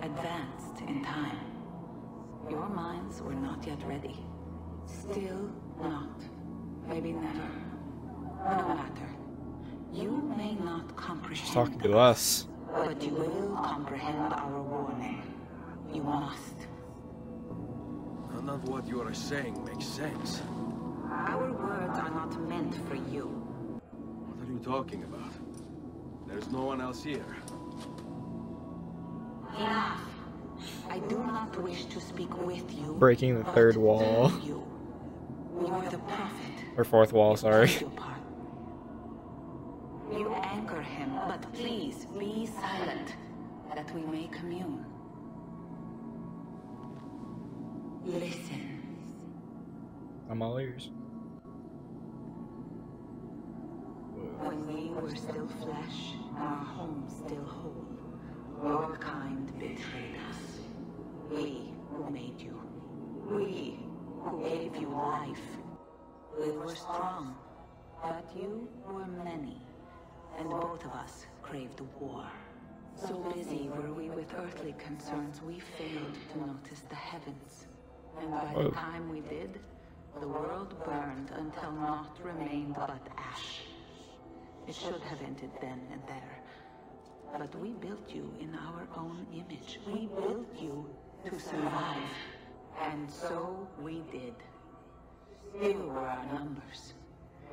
Speaker 7: advanced in time. Your minds were not yet ready. Still not. Maybe never. No matter. You may not comprehend.
Speaker 1: She's talking to us.
Speaker 7: But you will comprehend our warning. You must.
Speaker 4: None of what you are saying makes sense.
Speaker 7: Our words are not meant for you.
Speaker 4: What are you talking about? There's no one else here.
Speaker 7: Enough. I do not wish to speak with you.
Speaker 1: Breaking the third wall.
Speaker 7: You. You are the prophet.
Speaker 1: Or fourth wall, sorry.
Speaker 7: You anchor him, but please be silent, that we may commune. Listen.
Speaker 1: I'm all ears.
Speaker 7: When we were still flesh, our home still whole, your kind betrayed us. We who made you. We who gave you life. We were strong, but you were many, and both of us craved war. So busy were we with earthly concerns, we failed to notice the heavens. And by the oh. time we did, the world burned until naught remained but ash. It should have ended then and there. But we built you in our own image. We built you to survive. And so we did. You were our numbers.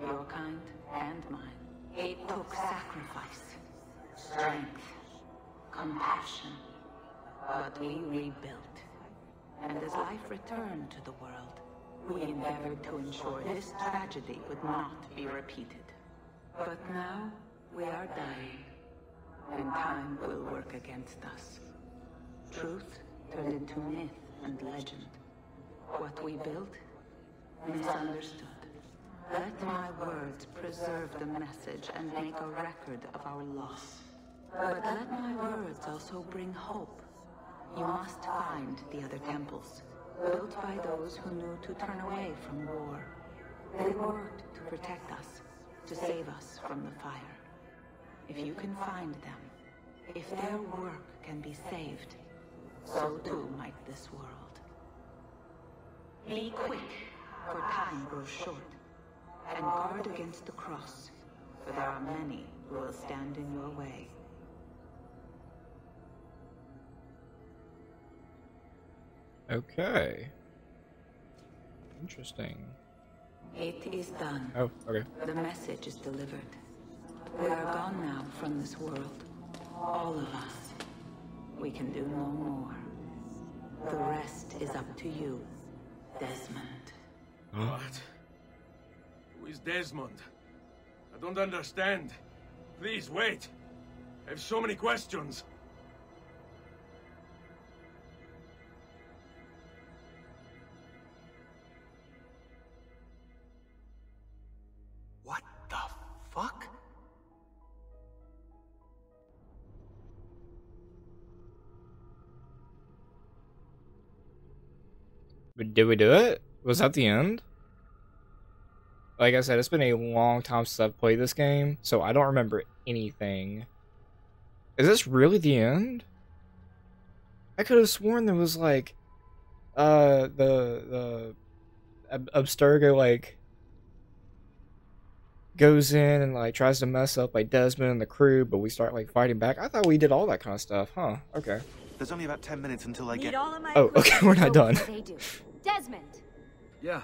Speaker 7: Your kind and mine. It took sacrifice, strength, compassion. But we rebuilt. And as life returned to the world, we endeavored to ensure this tragedy would not be repeated. But now, we are dying, and time will work against us. Truth turned into myth and legend. What we built, misunderstood. Let my words preserve the message and make a record of our loss. But let my words also bring hope. You must find the other temples, built by those who knew to turn away from war. They worked to protect us, to save us from the fire. If you can find them, if their work can be saved, so too might this world. Be quick, for time grows short, and guard against the cross, for there are many who will stand in your way.
Speaker 1: Okay. Interesting.
Speaker 7: It is done.
Speaker 1: Oh, okay.
Speaker 7: The message is delivered. We are gone now from this world. All of us. We can do no more. The rest is up to you, Desmond.
Speaker 4: What? Who is Desmond? I don't understand. Please, wait. I have so many questions.
Speaker 1: Did we do it? Was that the end? Like I said, it's been a long time since I've played this game, so I don't remember anything. Is this really the end? I could have sworn there was like, uh, the the Ab- Abstergo like goes in and like tries to mess up like Desmond and the crew, but we start like fighting back. I thought we did all that kind of stuff, huh? Okay.
Speaker 15: There's only about 10 minutes until I
Speaker 12: Need
Speaker 15: get...
Speaker 12: all of my
Speaker 1: Oh, okay, we're not done.
Speaker 12: They do. Desmond.
Speaker 13: Yeah,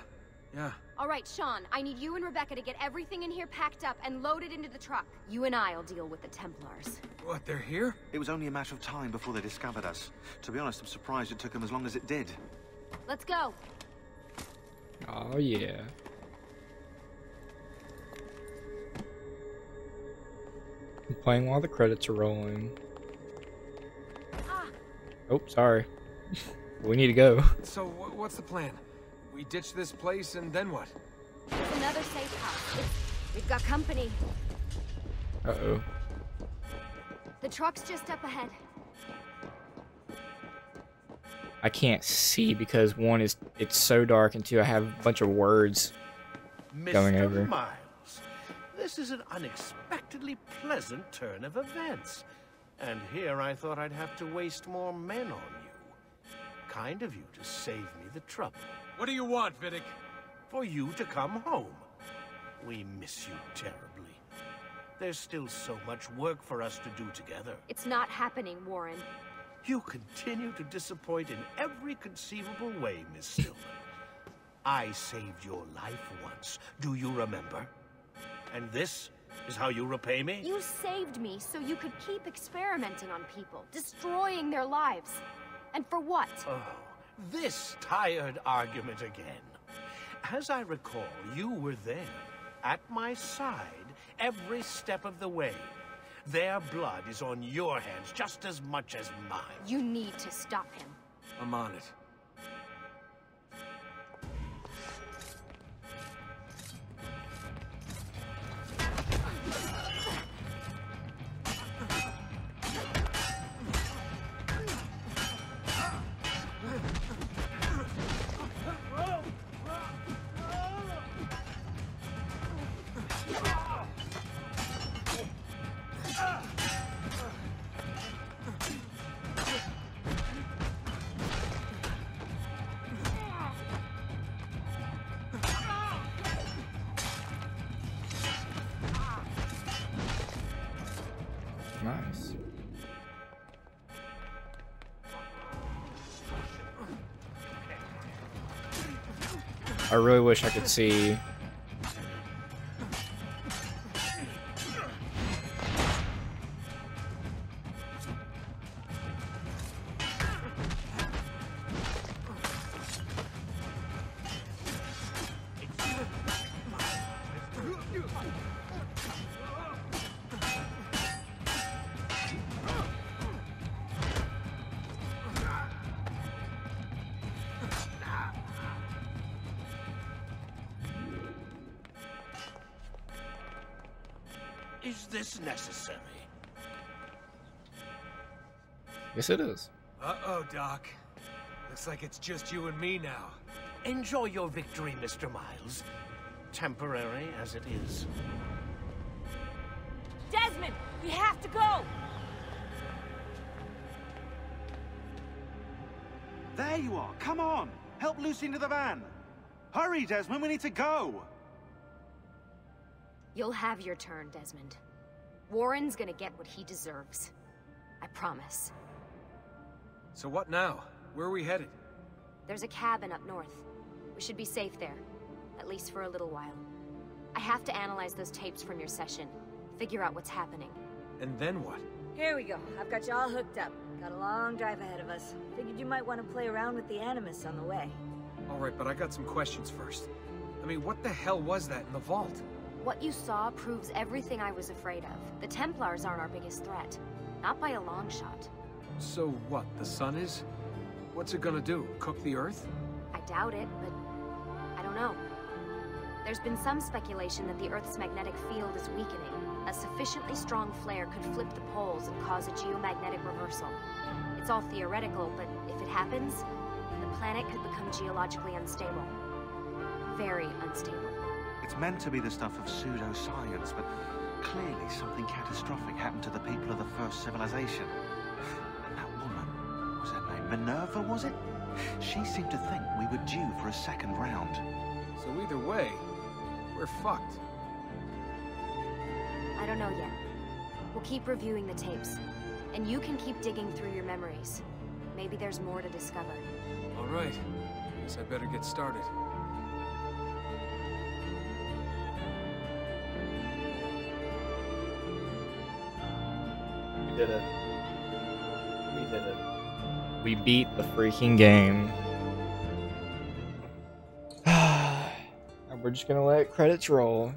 Speaker 13: yeah.
Speaker 12: All right, Shaun. I need you and Rebecca to get everything in here packed up and loaded into the truck. You and I'll deal with the Templars.
Speaker 15: What, they're here? It was only a matter of time before they discovered us. To be honest, I'm surprised it took them as long as it did.
Speaker 12: Let's go.
Speaker 1: Oh yeah. I'm playing while the credits are rolling. Ah. Oh, sorry. we need to go.
Speaker 13: So, what's the plan? We ditch this place and then what?
Speaker 12: It's another safe house. It's, we've got company.
Speaker 1: Uh oh.
Speaker 12: The truck's just up ahead.
Speaker 1: I can't see because one is it's so dark and two I have a bunch of words going
Speaker 3: Mr.
Speaker 1: over.
Speaker 3: Miles, this is an unexpectedly pleasant turn of events. And here I thought I'd have to waste more men on you. Kind of you to save me the trouble.
Speaker 13: What do you want, Vidic?
Speaker 3: For you to come home. We miss you terribly. There's still so much work for us to do together.
Speaker 12: It's not happening, Warren.
Speaker 3: You continue to disappoint in every conceivable way, Miss Stillman. I saved your life once. Do you remember? And this is how you repay me?
Speaker 12: You saved me so you could keep experimenting on people, destroying their lives. And for what?
Speaker 3: Oh, this tired argument again. As I recall, you were there, at my side, every step of the way. Their blood is on your hands just as much as mine.
Speaker 12: You need to stop him.
Speaker 13: I'm on it.
Speaker 1: I really wish I could see. Yes, it is.
Speaker 13: Uh-oh, Doc. Looks like it's just you and me now.
Speaker 3: Enjoy your victory, Mr. Miles. Temporary as it is.
Speaker 14: Desmond, we have to go!
Speaker 15: There you are. Come on. Help Lucy into the van. Hurry, Desmond. We need to go.
Speaker 12: You'll have your turn, Desmond. Warren's gonna get what he deserves. I promise.
Speaker 13: So what now? Where are we headed?
Speaker 12: There's a cabin up north. We should be safe there. At least for a little while. I have to analyze those tapes from your session. Figure out what's happening.
Speaker 13: And then what?
Speaker 14: Here we go. I've got you all hooked up. Got a long drive ahead of us. Figured you might want to play around with the Animus on the way.
Speaker 13: All right, but I got some questions first. I mean, what the hell was that in the vault?
Speaker 12: What you saw proves everything I was afraid of. The Templars aren't our biggest threat. Not by a long shot.
Speaker 13: So what, the sun is? What's it gonna do? Cook the Earth?
Speaker 12: I doubt it, but I don't know. There's been some speculation that the Earth's magnetic field is weakening. A sufficiently strong flare could flip the poles and cause a geomagnetic reversal. It's all theoretical, but if it happens, the planet could become geologically unstable. Very unstable.
Speaker 15: It's meant to be the stuff of pseudoscience, but clearly something catastrophic happened to the people of the first civilization. Minerva, was it? She seemed to think we were due for a second round.
Speaker 13: So either way, we're fucked.
Speaker 12: I don't know yet. We'll keep reviewing the tapes. And you can keep digging through your memories. Maybe there's more to discover.
Speaker 13: All right. Guess I better get started.
Speaker 1: We did it. We beat the freaking game. and we're just gonna let credits roll.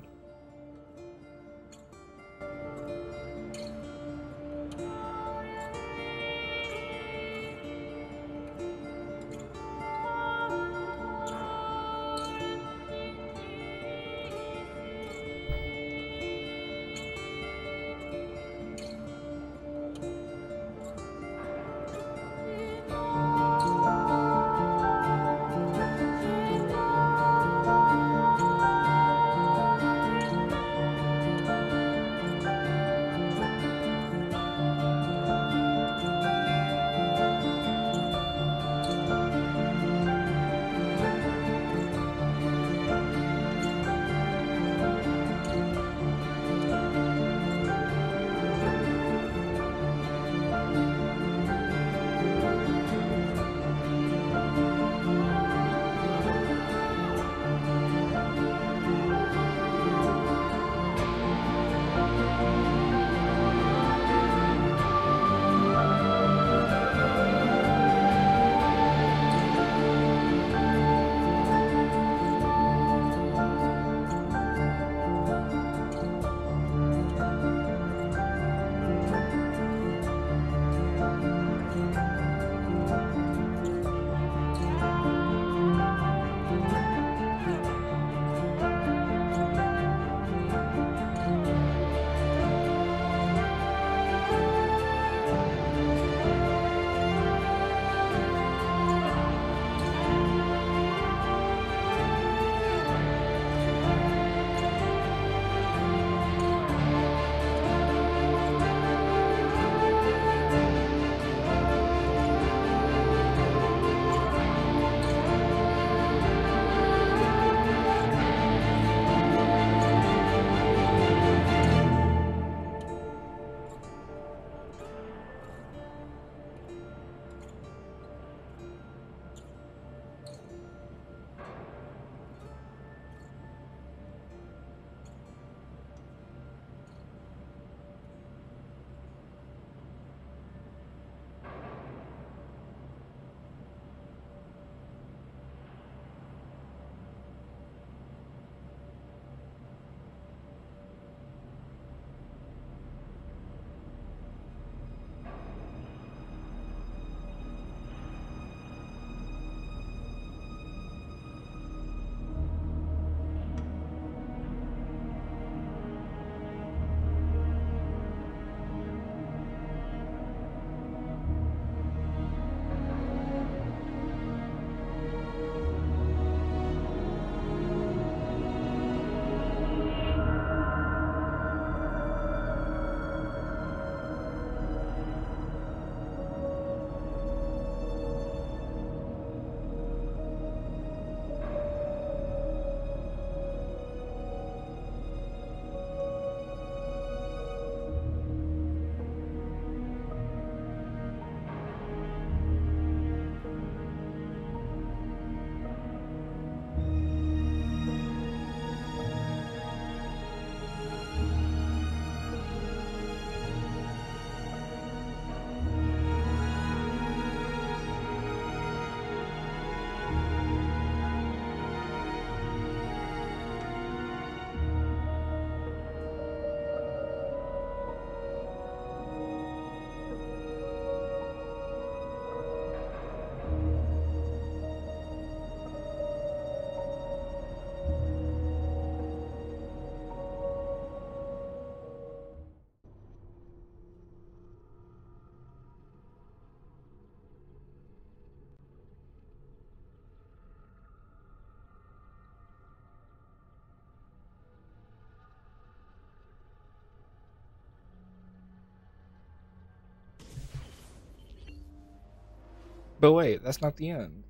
Speaker 1: But wait, that's not the end.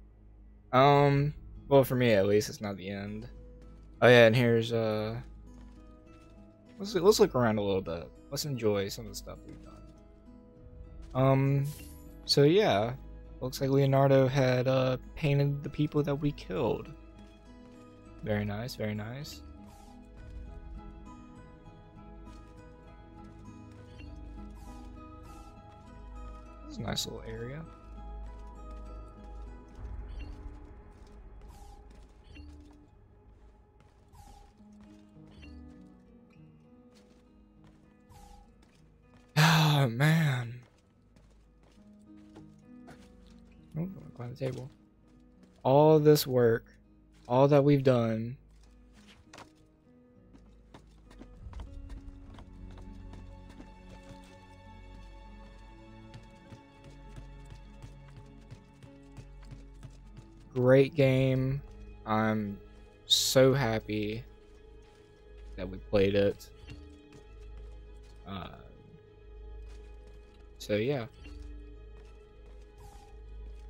Speaker 1: Um, well, for me at least, it's not the end. Oh yeah, and here's uh, let's let's look around a little bit. Let's enjoy some of the stuff we've done. Um, so yeah, looks like Leonardo had uh, painted the people that we killed. Very nice, very nice. It's a nice little area. Table. All this work, all that we've done. Great game. I'm so happy that we played it. Uh, so yeah.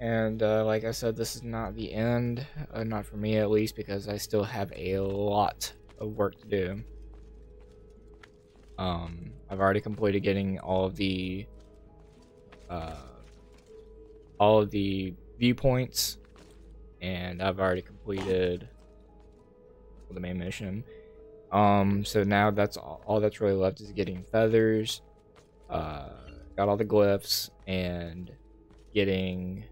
Speaker 1: And uh, like I said, this is not the end, uh, not for me at least, because I still have a lot of work to do. Um, I've already completed getting all of the, uh, all of the viewpoints, and I've already completed the main mission. Um, so now that's all, all that's really left is getting feathers, uh, got all the glyphs, and getting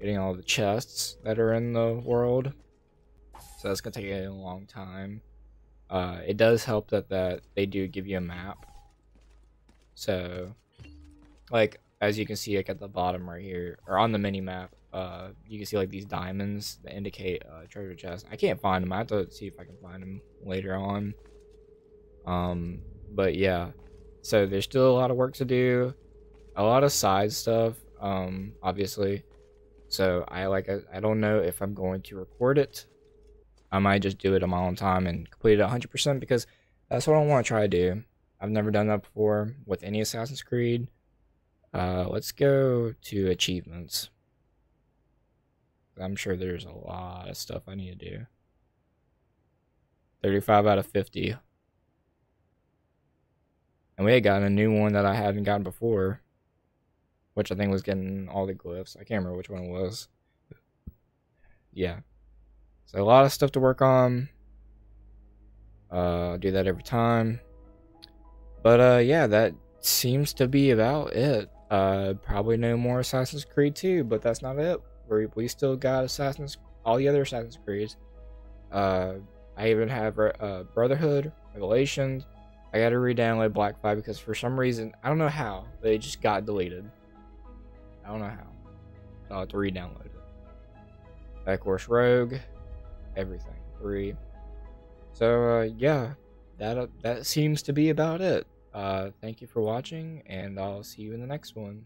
Speaker 1: getting all the chests that are in the world. So that's gonna take a long time. Uh, it does help that that they do give you a map. So, like as you can see, like at the bottom right here, or on the mini map, uh, you can see like these diamonds that indicate uh, treasure chests. I can't find them. I have to see if I can find them later on. Um, but yeah, so there's still a lot of work to do, a lot of side stuff. Um, obviously, so I like I, I don't know if I'm going to record it. I might just do it on my own time and complete it 100% because that's what I want to try to do. I've never done that before with any Assassin's Creed. Uh, let's go to achievements. I'm sure there's a lot of stuff I need to do. 35 out of 50. And we had gotten a new one that I hadn't gotten before which I think was getting all the glyphs. I can't remember which one it was. Yeah. So a lot of stuff to work on. Uh, do that every time. But uh, yeah, that seems to be about it. Uh, probably no more Assassin's Creed 2, but that's not it. We we still got Assassin's all the other Assassin's Creeds. Uh, I even have uh, Brotherhood, Revelations. I got to re-download Black Flag because for some reason I don't know how they just got deleted. I don't know how. So I'll have to re-download it. Course, Rogue, everything, three. So uh, yeah, that uh, that seems to be about it. Uh, thank you for watching, and I'll see you in the next one.